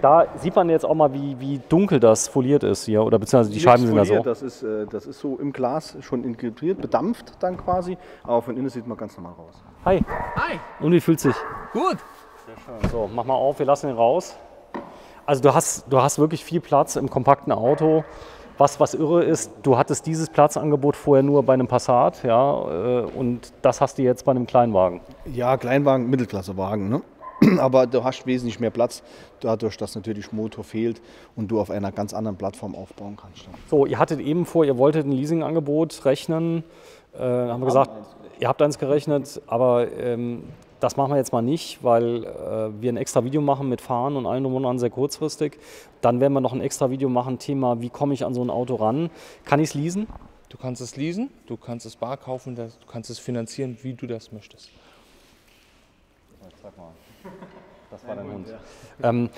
Speaker 1: Da sieht man jetzt auch mal, wie, wie dunkel das foliert ist hier. Oder beziehungsweise die Scheiben sind da so.
Speaker 2: Das ist, äh, das ist so im Glas schon integriert, bedampft dann quasi. Aber von innen sieht man ganz normal raus.
Speaker 1: Hi.
Speaker 3: Hi,
Speaker 1: Und wie fühlt sich?
Speaker 3: gut.
Speaker 1: So, mach mal auf, wir lassen ihn raus. Also du hast, du hast wirklich viel Platz im kompakten Auto. Was, was irre ist, du hattest dieses Platzangebot vorher nur bei einem Passat, ja, äh, und das hast du jetzt bei einem Kleinwagen.
Speaker 2: Ja, Kleinwagen, Mittelklassewagen. Ne? Aber du hast wesentlich mehr Platz, dadurch, dass natürlich Motor fehlt und du auf einer ganz anderen Plattform aufbauen kannst. ne?
Speaker 1: So, ihr hattet eben vor, ihr wolltet ein Leasingangebot rechnen. Äh, haben wir gesagt, ihr habt eins gerechnet, aber ähm, das machen wir jetzt mal nicht, weil äh, wir ein extra Video machen mit Fahren und allen drum und dran sehr kurzfristig. Dann werden wir noch ein extra Video machen, Thema, wie komme ich an so ein Auto ran? Kann ich es leasen?
Speaker 3: Du kannst es leasen, du kannst es bar kaufen, du kannst es finanzieren, wie du das möchtest.
Speaker 1: Das war dein Hund. Ähm,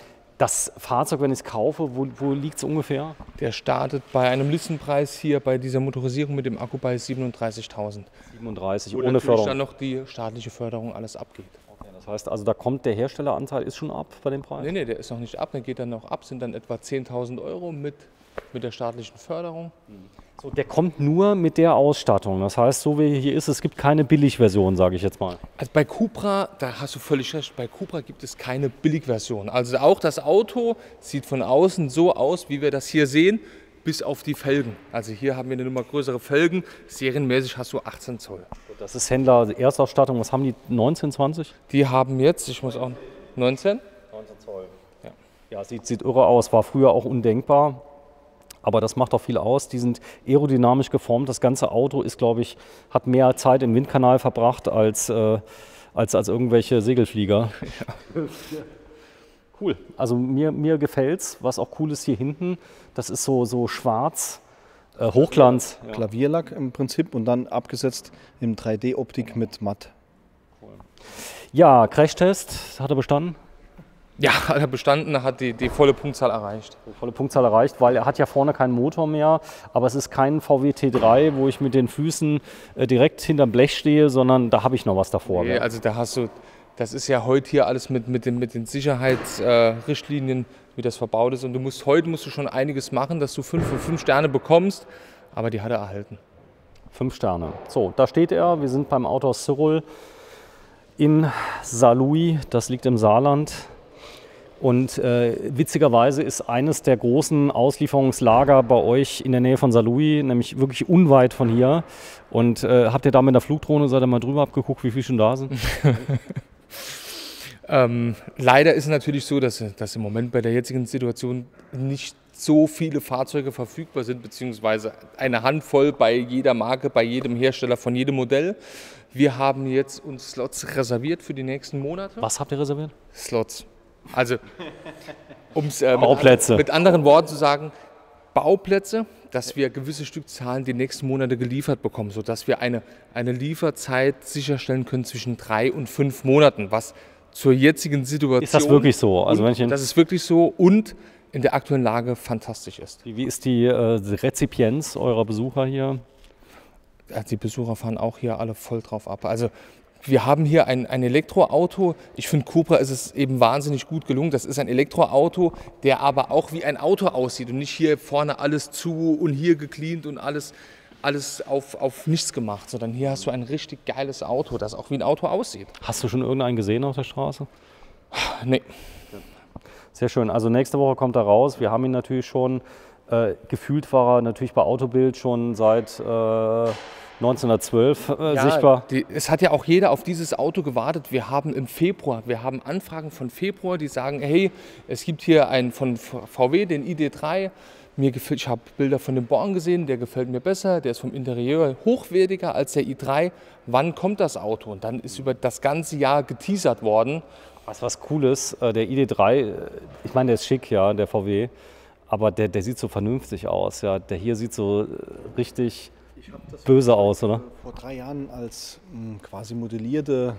Speaker 1: das Fahrzeug, wenn ich es kaufe, wo, wo liegt es ungefähr?
Speaker 3: Der startet bei einem Listenpreis hier bei dieser Motorisierung mit dem Akku bei 37.000.
Speaker 1: 37,
Speaker 3: Wo
Speaker 1: ohne Förderung.
Speaker 3: dann noch die staatliche Förderung alles abgeht.
Speaker 1: Das heißt, also da kommt der Herstelleranteil ist schon ab bei dem Preis?
Speaker 3: Nee, nee, der ist noch nicht ab, der geht dann noch ab, sind dann etwa 10.000 Euro mit, mit der staatlichen Förderung.
Speaker 1: So, der kommt nur mit der Ausstattung. Das heißt, so wie hier ist, es gibt keine Billigversion, sage ich jetzt mal.
Speaker 3: Also bei Cupra, da hast du völlig recht, bei Cupra gibt es keine Billigversion. Also auch das Auto sieht von außen so aus, wie wir das hier sehen, bis auf die Felgen. Also hier haben wir eine Nummer größere Felgen, serienmäßig hast du 18 Zoll.
Speaker 1: Das ist Händler Erstausstattung. Was haben die? 19, 20?
Speaker 3: Die haben jetzt, ich muss auch 19,
Speaker 1: 19 Zoll. Ja, ja sieht, sieht irre aus. War früher auch undenkbar. Aber das macht auch viel aus. Die sind aerodynamisch geformt. Das ganze Auto ist, glaube ich, hat mehr Zeit im Windkanal verbracht als, äh, als, als irgendwelche Segelflieger. Cool. Also mir, mir gefällt's. Was auch cool ist hier hinten, das ist so, so schwarz, äh, Hochglanz.
Speaker 2: Klavierlack im Prinzip und dann abgesetzt in 3D-Optik mit Matt.
Speaker 1: Ja, Crashtest hat er bestanden.
Speaker 3: Ja, hat er bestanden, hat die, die volle Punktzahl erreicht.
Speaker 1: volle Punktzahl erreicht, weil er hat ja vorne keinen Motor mehr, aber es ist kein VW T3, wo ich mit den Füßen äh, direkt hinterm Blech stehe, sondern da habe ich noch was davor.
Speaker 3: Nee, also da hast du, das ist ja heute hier alles mit, mit den, mit den Sicherheitsrichtlinien, äh, wie das verbaut ist. Und du musst heute musst du schon einiges machen, dass du fünf von fünf Sterne bekommst, aber die hat er erhalten.
Speaker 1: Fünf Sterne. So, da steht er. Wir sind beim Autohaus Cyril in Saarlouis, das liegt im Saarland. Und äh, witzigerweise ist eines der großen Auslieferungslager bei euch in der Nähe von Saarlouis, nämlich wirklich unweit von hier. Und äh, habt ihr da mit der Flugdrohne, seid ihr mal drüber abgeguckt, wie viele schon da sind?
Speaker 3: Ähm, leider ist es natürlich so, dass, dass im Moment bei der jetzigen Situation nicht so viele Fahrzeuge verfügbar sind, beziehungsweise eine Handvoll bei jeder Marke, bei jedem Hersteller von jedem Modell. Wir haben jetzt uns Slots reserviert für die nächsten Monate.
Speaker 1: Was habt ihr reserviert?
Speaker 3: Slots. Also, um es äh, mit,
Speaker 1: Bauplätze.
Speaker 3: mit anderen Worten zu sagen, Bauplätze, dass wir gewisse Stückzahlen die nächsten Monate geliefert bekommen, sodass wir eine, eine Lieferzeit sicherstellen können zwischen drei und fünf Monaten, was zur jetzigen Situation.
Speaker 1: Ist das wirklich so? Also wenn ich
Speaker 3: das ist wirklich so und in der aktuellen Lage fantastisch ist.
Speaker 1: Wie ist die äh, Rezipienz eurer Besucher hier?
Speaker 3: Die Besucher fahren auch hier alle voll drauf ab. Also wir haben hier ein, ein Elektroauto. Ich finde, Cupra ist es eben wahnsinnig gut gelungen. Das ist ein Elektroauto, der aber auch wie ein Auto aussieht und nicht hier vorne alles zu und hier gecleant und alles, alles auf, auf nichts gemacht, sondern hier hast du ein richtig geiles Auto, das auch wie ein Auto aussieht.
Speaker 1: Hast du schon irgendeinen gesehen auf der Straße?
Speaker 3: Nee,
Speaker 1: Sehr schön. Also nächste Woche kommt er raus. Wir haben ihn natürlich schon. Äh, gefühlt war er natürlich bei Autobild schon seit äh, 1912 äh, ja, sichtbar.
Speaker 3: Die, es hat ja auch jeder auf dieses Auto gewartet. Wir haben im Februar, wir haben Anfragen von Februar, die sagen, hey, es gibt hier einen von VW, den ID3. Mir gefällt, ich habe Bilder von dem Born gesehen, der gefällt mir besser, der ist vom Interieur hochwertiger als der i3. Wann kommt das Auto? Und dann ist über das ganze Jahr geteasert worden.
Speaker 1: Was was Cooles, äh, der ID3, äh, ich meine, der ist schick, ja, der VW, aber der, der sieht so vernünftig aus. Ja. Der hier sieht so äh, richtig böse aus, oder?
Speaker 2: Vor drei Jahren als mh, hm, quasi modellierte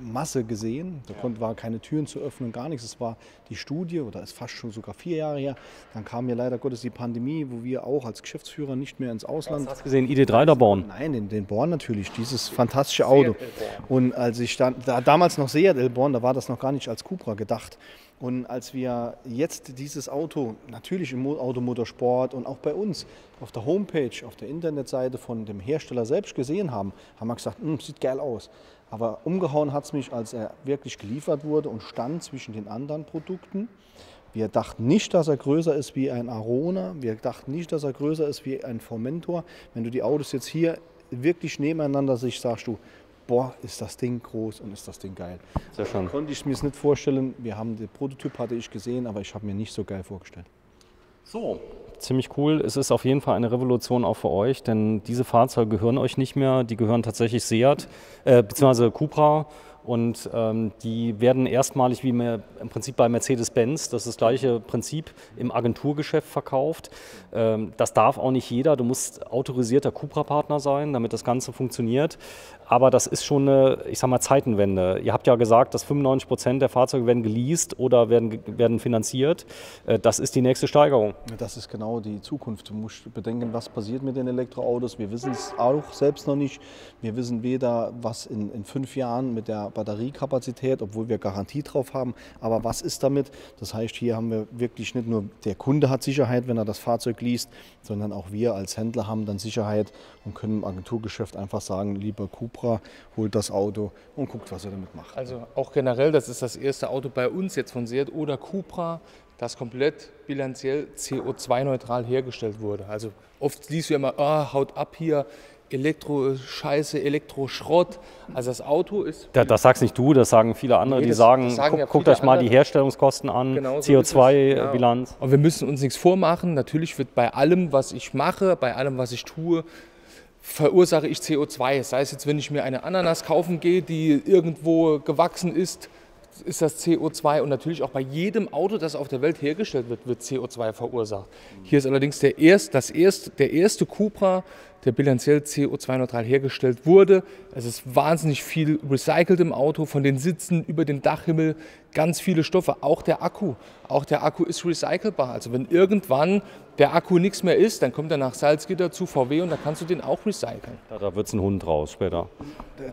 Speaker 2: Masse gesehen. Da konnte, war keine Türen zu öffnen, gar nichts. Es war die Studie oder ist fast schon sogar vier Jahre her. Dann kam mir leider Gottes die Pandemie, wo wir auch als Geschäftsführer nicht mehr ins Ausland.
Speaker 1: Was hast du gesehen? ID3 oder Born?
Speaker 2: Nein, den, den Born natürlich, dieses fantastische Auto. Und als ich dann, da, damals noch Seat Elborn, da war das noch gar nicht als Cupra gedacht. Und als wir jetzt dieses Auto natürlich im Automotorsport und auch bei uns auf der Homepage, auf der Internetseite von dem Hersteller selbst gesehen haben, haben wir gesagt, hm, sieht geil aus. Aber umgehauen hat es mich, als er wirklich geliefert wurde und stand zwischen den anderen Produkten. Wir dachten nicht, dass er größer ist wie ein Arona. Wir dachten nicht, dass er größer ist wie ein Formentor. Wenn du die Autos jetzt hier wirklich nebeneinander siehst, sagst du, boah, ist das Ding groß und ist das Ding geil. Sehr schön. Konnte ich mir es nicht vorstellen. Wir haben den Prototyp hatte ich gesehen, aber ich habe mir nicht so geil vorgestellt.
Speaker 1: So, ziemlich cool. Es ist auf jeden Fall eine Revolution auch für euch, denn diese Fahrzeuge gehören euch nicht mehr. Die gehören tatsächlich Seat, äh, beziehungsweise Cupra. Und ähm, die werden erstmalig wie mehr, im Prinzip bei Mercedes-Benz, das ist das gleiche Prinzip, im Agenturgeschäft verkauft. Ähm, das darf auch nicht jeder. Du musst autorisierter Cupra-Partner sein, damit das Ganze funktioniert. Aber das ist schon eine, ich sag mal, Zeitenwende. Ihr habt ja gesagt, dass 95 Prozent der Fahrzeuge werden geleast oder werden, werden finanziert. Äh, das ist die nächste Steigerung.
Speaker 2: Das ist genau die Zukunft. Du musst bedenken, was passiert mit den Elektroautos. Wir wissen es auch selbst noch nicht. Wir wissen weder, was in, in fünf Jahren mit der Batteriekapazität, obwohl wir Garantie drauf haben, aber was ist damit? Das heißt, hier haben wir wirklich nicht nur der Kunde hat Sicherheit, wenn er das Fahrzeug liest, sondern auch wir als Händler haben dann Sicherheit und können im Agenturgeschäft einfach sagen, lieber Cooper, Cupra, holt das Auto und guckt, was er damit macht.
Speaker 3: Also auch generell, das ist das erste Auto bei uns jetzt von Seat oder Cupra, das komplett bilanziell CO2-neutral hergestellt wurde. Also oft liest du immer, oh, haut ab hier, Elektro-Scheiße, Elektroschrott. Also das Auto ist.
Speaker 1: Da, das sagst nicht du, das sagen viele andere, nee, das, die sagen, sagen guck, ja guckt euch mal andere. die Herstellungskosten an, genau CO2-Bilanz.
Speaker 3: Ja. Und wir müssen uns nichts vormachen. Natürlich wird bei allem, was ich mache, bei allem, was ich tue, verursache ich CO2. Sei es jetzt, wenn ich mir eine Ananas kaufen gehe, die irgendwo gewachsen ist, ist das CO2 und natürlich auch bei jedem Auto, das auf der Welt hergestellt wird, wird CO2 verursacht. Hier ist allerdings der, erst, das erst, der erste Cupra, der bilanziell CO2-neutral hergestellt wurde. Es ist wahnsinnig viel recycelt im Auto, von den Sitzen über den Dachhimmel, ganz viele Stoffe. Auch der Akku. Auch der Akku ist recycelbar. Also wenn irgendwann der Akku nichts mehr ist, dann kommt er nach Salzgitter zu VW und da kannst du den auch recyceln.
Speaker 1: Ja, da wird es ein Hund raus später.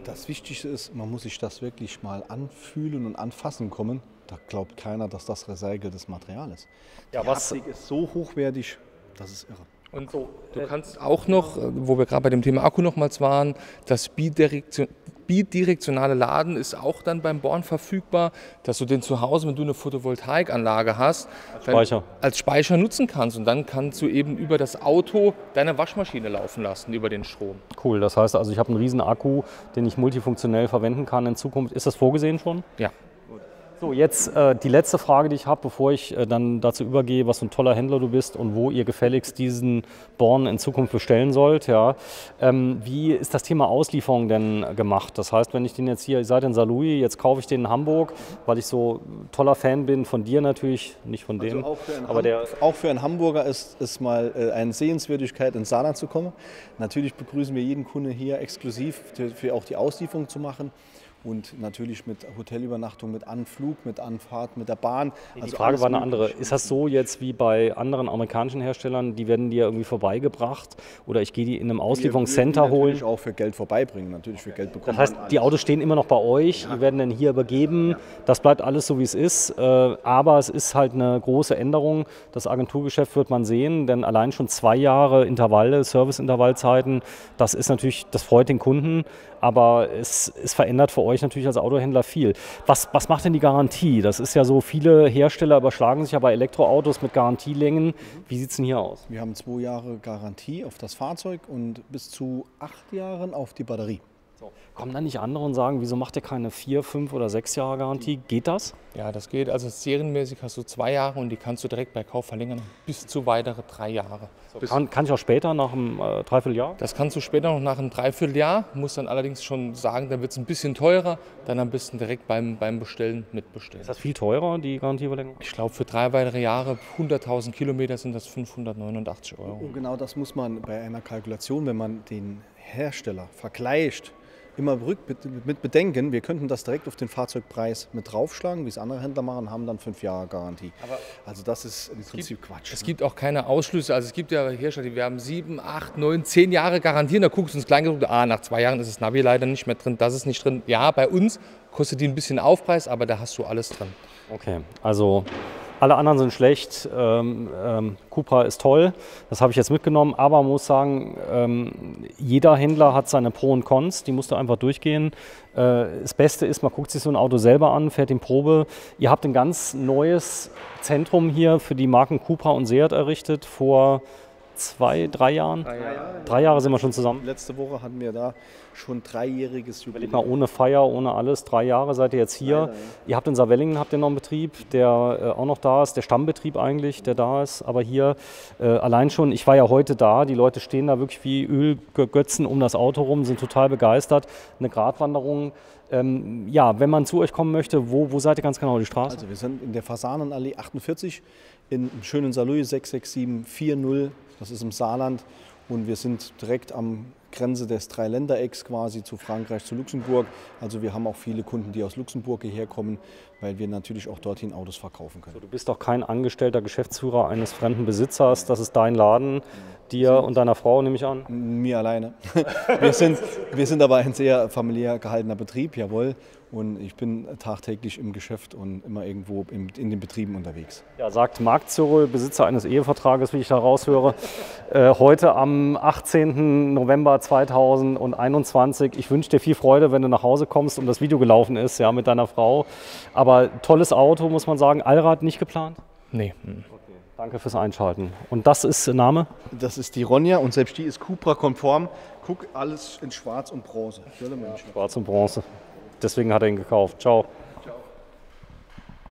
Speaker 2: Das Wichtigste ist, man muss sich das wirklich mal anfühlen und anfassen kommen. Da glaubt keiner, dass das recyceltes Material ist.
Speaker 1: Die ja, was
Speaker 2: ist so hochwertig, das ist irre.
Speaker 3: Und so, du kannst auch noch, wo wir gerade bei dem Thema Akku nochmals waren, das bidirektionale Laden ist auch dann beim Born verfügbar, dass du den zu Hause, wenn du eine Photovoltaikanlage hast,
Speaker 1: als Speicher.
Speaker 3: als Speicher nutzen kannst. Und dann kannst du eben über das Auto deine Waschmaschine laufen lassen, über den Strom.
Speaker 1: Cool, das heißt also, ich habe einen riesen Akku, den ich multifunktionell verwenden kann in Zukunft. Ist das vorgesehen schon?
Speaker 3: Ja.
Speaker 1: So, jetzt äh, die letzte Frage, die ich habe, bevor ich äh, dann dazu übergehe, was für ein toller Händler du bist und wo ihr gefälligst diesen Born in Zukunft bestellen sollt. Ja. Ähm, wie ist das Thema Auslieferung denn gemacht? Das heißt, wenn ich den jetzt hier, ihr seid in Saarlouis, jetzt kaufe ich den in Hamburg, weil ich so toller Fan bin von dir natürlich, nicht von also dem.
Speaker 2: Auch für, aber der auch für einen Hamburger ist es mal äh, eine Sehenswürdigkeit, ins Saarland zu kommen. Natürlich begrüßen wir jeden Kunde hier exklusiv für, für auch die Auslieferung zu machen und natürlich mit Hotelübernachtung, mit Anflug, mit Anfahrt, mit der Bahn.
Speaker 1: Die also Frage war eine andere. Ist das so jetzt wie bei anderen amerikanischen Herstellern, die werden dir irgendwie vorbeigebracht oder ich gehe die in einem Auslieferungscenter holen?
Speaker 2: Natürlich auch für Geld vorbeibringen, natürlich für Geld bekommen.
Speaker 1: Das heißt, die Autos stehen immer noch bei euch, ja. die werden dann hier übergeben, ja. das bleibt alles so wie es ist, äh, aber es ist halt eine große Änderung. Das Agenturgeschäft wird man sehen, denn allein schon zwei Jahre Intervalle, Serviceintervallzeiten, das ist natürlich, das freut den Kunden, aber es, es verändert für euch natürlich als Autohändler viel. Was, was macht denn die Garantie? Das ist ja so, viele Hersteller überschlagen sich ja bei Elektroautos mit Garantielängen. Wie sieht es denn hier aus?
Speaker 2: Wir haben zwei Jahre Garantie auf das Fahrzeug und bis zu acht Jahren auf die Batterie.
Speaker 1: So. Kommen dann nicht andere und sagen, wieso macht ihr keine vier, fünf oder sechs Jahre Garantie? Geht das?
Speaker 3: Ja, das geht. Also serienmäßig hast du zwei Jahre und die kannst du direkt bei Kauf verlängern bis zu weitere drei Jahre.
Speaker 1: So, kann, kann, ich auch später nach einem äh, Dreivierteljahr?
Speaker 3: Das kannst du später noch nach einem Dreivierteljahr. Muss dann allerdings schon sagen, dann wird es ein bisschen teurer. Dann am besten direkt beim, beim Bestellen mitbestellen.
Speaker 1: Ist das viel teurer, die Garantieverlängerung?
Speaker 3: Ich glaube, für drei weitere Jahre, 100.000 Kilometer sind das 589 Euro.
Speaker 2: Und genau das muss man bei einer Kalkulation, wenn man den Hersteller vergleicht, immer mit bedenken, wir könnten das direkt auf den Fahrzeugpreis mit draufschlagen, wie es andere Händler machen, haben dann fünf Jahre Garantie. Aber also das ist im Prinzip
Speaker 3: gibt,
Speaker 2: Quatsch.
Speaker 3: Es ne? gibt auch keine Ausschlüsse. Also es gibt ja Hersteller, die wir haben sieben, acht, neun, zehn Jahre Garantie. Da guckst du ins Kleingedruckte, ah, nach zwei Jahren ist das Navi leider nicht mehr drin, das ist nicht drin. Ja, bei uns kostet die ein bisschen Aufpreis, aber da hast du alles drin.
Speaker 1: Okay, also alle anderen sind schlecht. Ähm, ähm, Cupra ist toll, das habe ich jetzt mitgenommen. Aber man muss sagen, ähm, jeder Händler hat seine Pro und Cons, die musst du einfach durchgehen. Äh, das Beste ist, man guckt sich so ein Auto selber an, fährt in Probe. Ihr habt ein ganz neues Zentrum hier für die Marken Cupra und Seat errichtet vor zwei, drei Jahren. Drei Jahre, drei Jahre sind wir schon zusammen.
Speaker 2: Letzte Woche hatten wir da schon dreijähriges
Speaker 1: Jubiläum. Mal ohne Feier, ohne alles. Drei Jahre seid ihr jetzt hier. Leider, ja. Ihr habt in Saarwellingen habt ihr noch einen Betrieb, der äh, auch noch da ist, der Stammbetrieb eigentlich, der da ist. Aber hier äh, allein schon, ich war ja heute da, die Leute stehen da wirklich wie Ölgötzen um das Auto rum, sind total begeistert. Eine Gratwanderung. Ähm, ja, wenn man zu euch kommen möchte, wo, wo seid ihr ganz genau die Straße?
Speaker 2: Also wir sind in der Fasanenallee 48 in schönen Saarlouis 66740 das ist im Saarland und wir sind direkt am Grenze des Dreiländerecks quasi zu Frankreich, zu Luxemburg. Also wir haben auch viele Kunden, die aus Luxemburg hierher kommen, weil wir natürlich auch dorthin Autos verkaufen können.
Speaker 1: So, du bist doch kein angestellter Geschäftsführer eines fremden Besitzers. Das ist dein Laden, dir und deiner Frau, nehme ich an?
Speaker 2: Mir alleine. wir, sind, wir sind aber ein sehr familiär gehaltener Betrieb, jawohl. Und ich bin tagtäglich im Geschäft und immer irgendwo in, in den Betrieben unterwegs.
Speaker 1: Ja, sagt Marc Zürl, Besitzer eines Ehevertrages, wie ich da raushöre, äh, heute am 18. November 2021. Ich wünsche dir viel Freude, wenn du nach Hause kommst und das Video gelaufen ist, ja, mit deiner Frau. Aber tolles Auto, muss man sagen. Allrad nicht geplant?
Speaker 3: Nee.
Speaker 1: Okay. Danke fürs Einschalten. Und das ist der Name?
Speaker 2: Das ist die Ronja und selbst die ist Cupra-konform. Guck, alles in Schwarz und Bronze.
Speaker 1: Ja, Schwarz und Bronze. Deswegen hat er ihn gekauft. Ciao.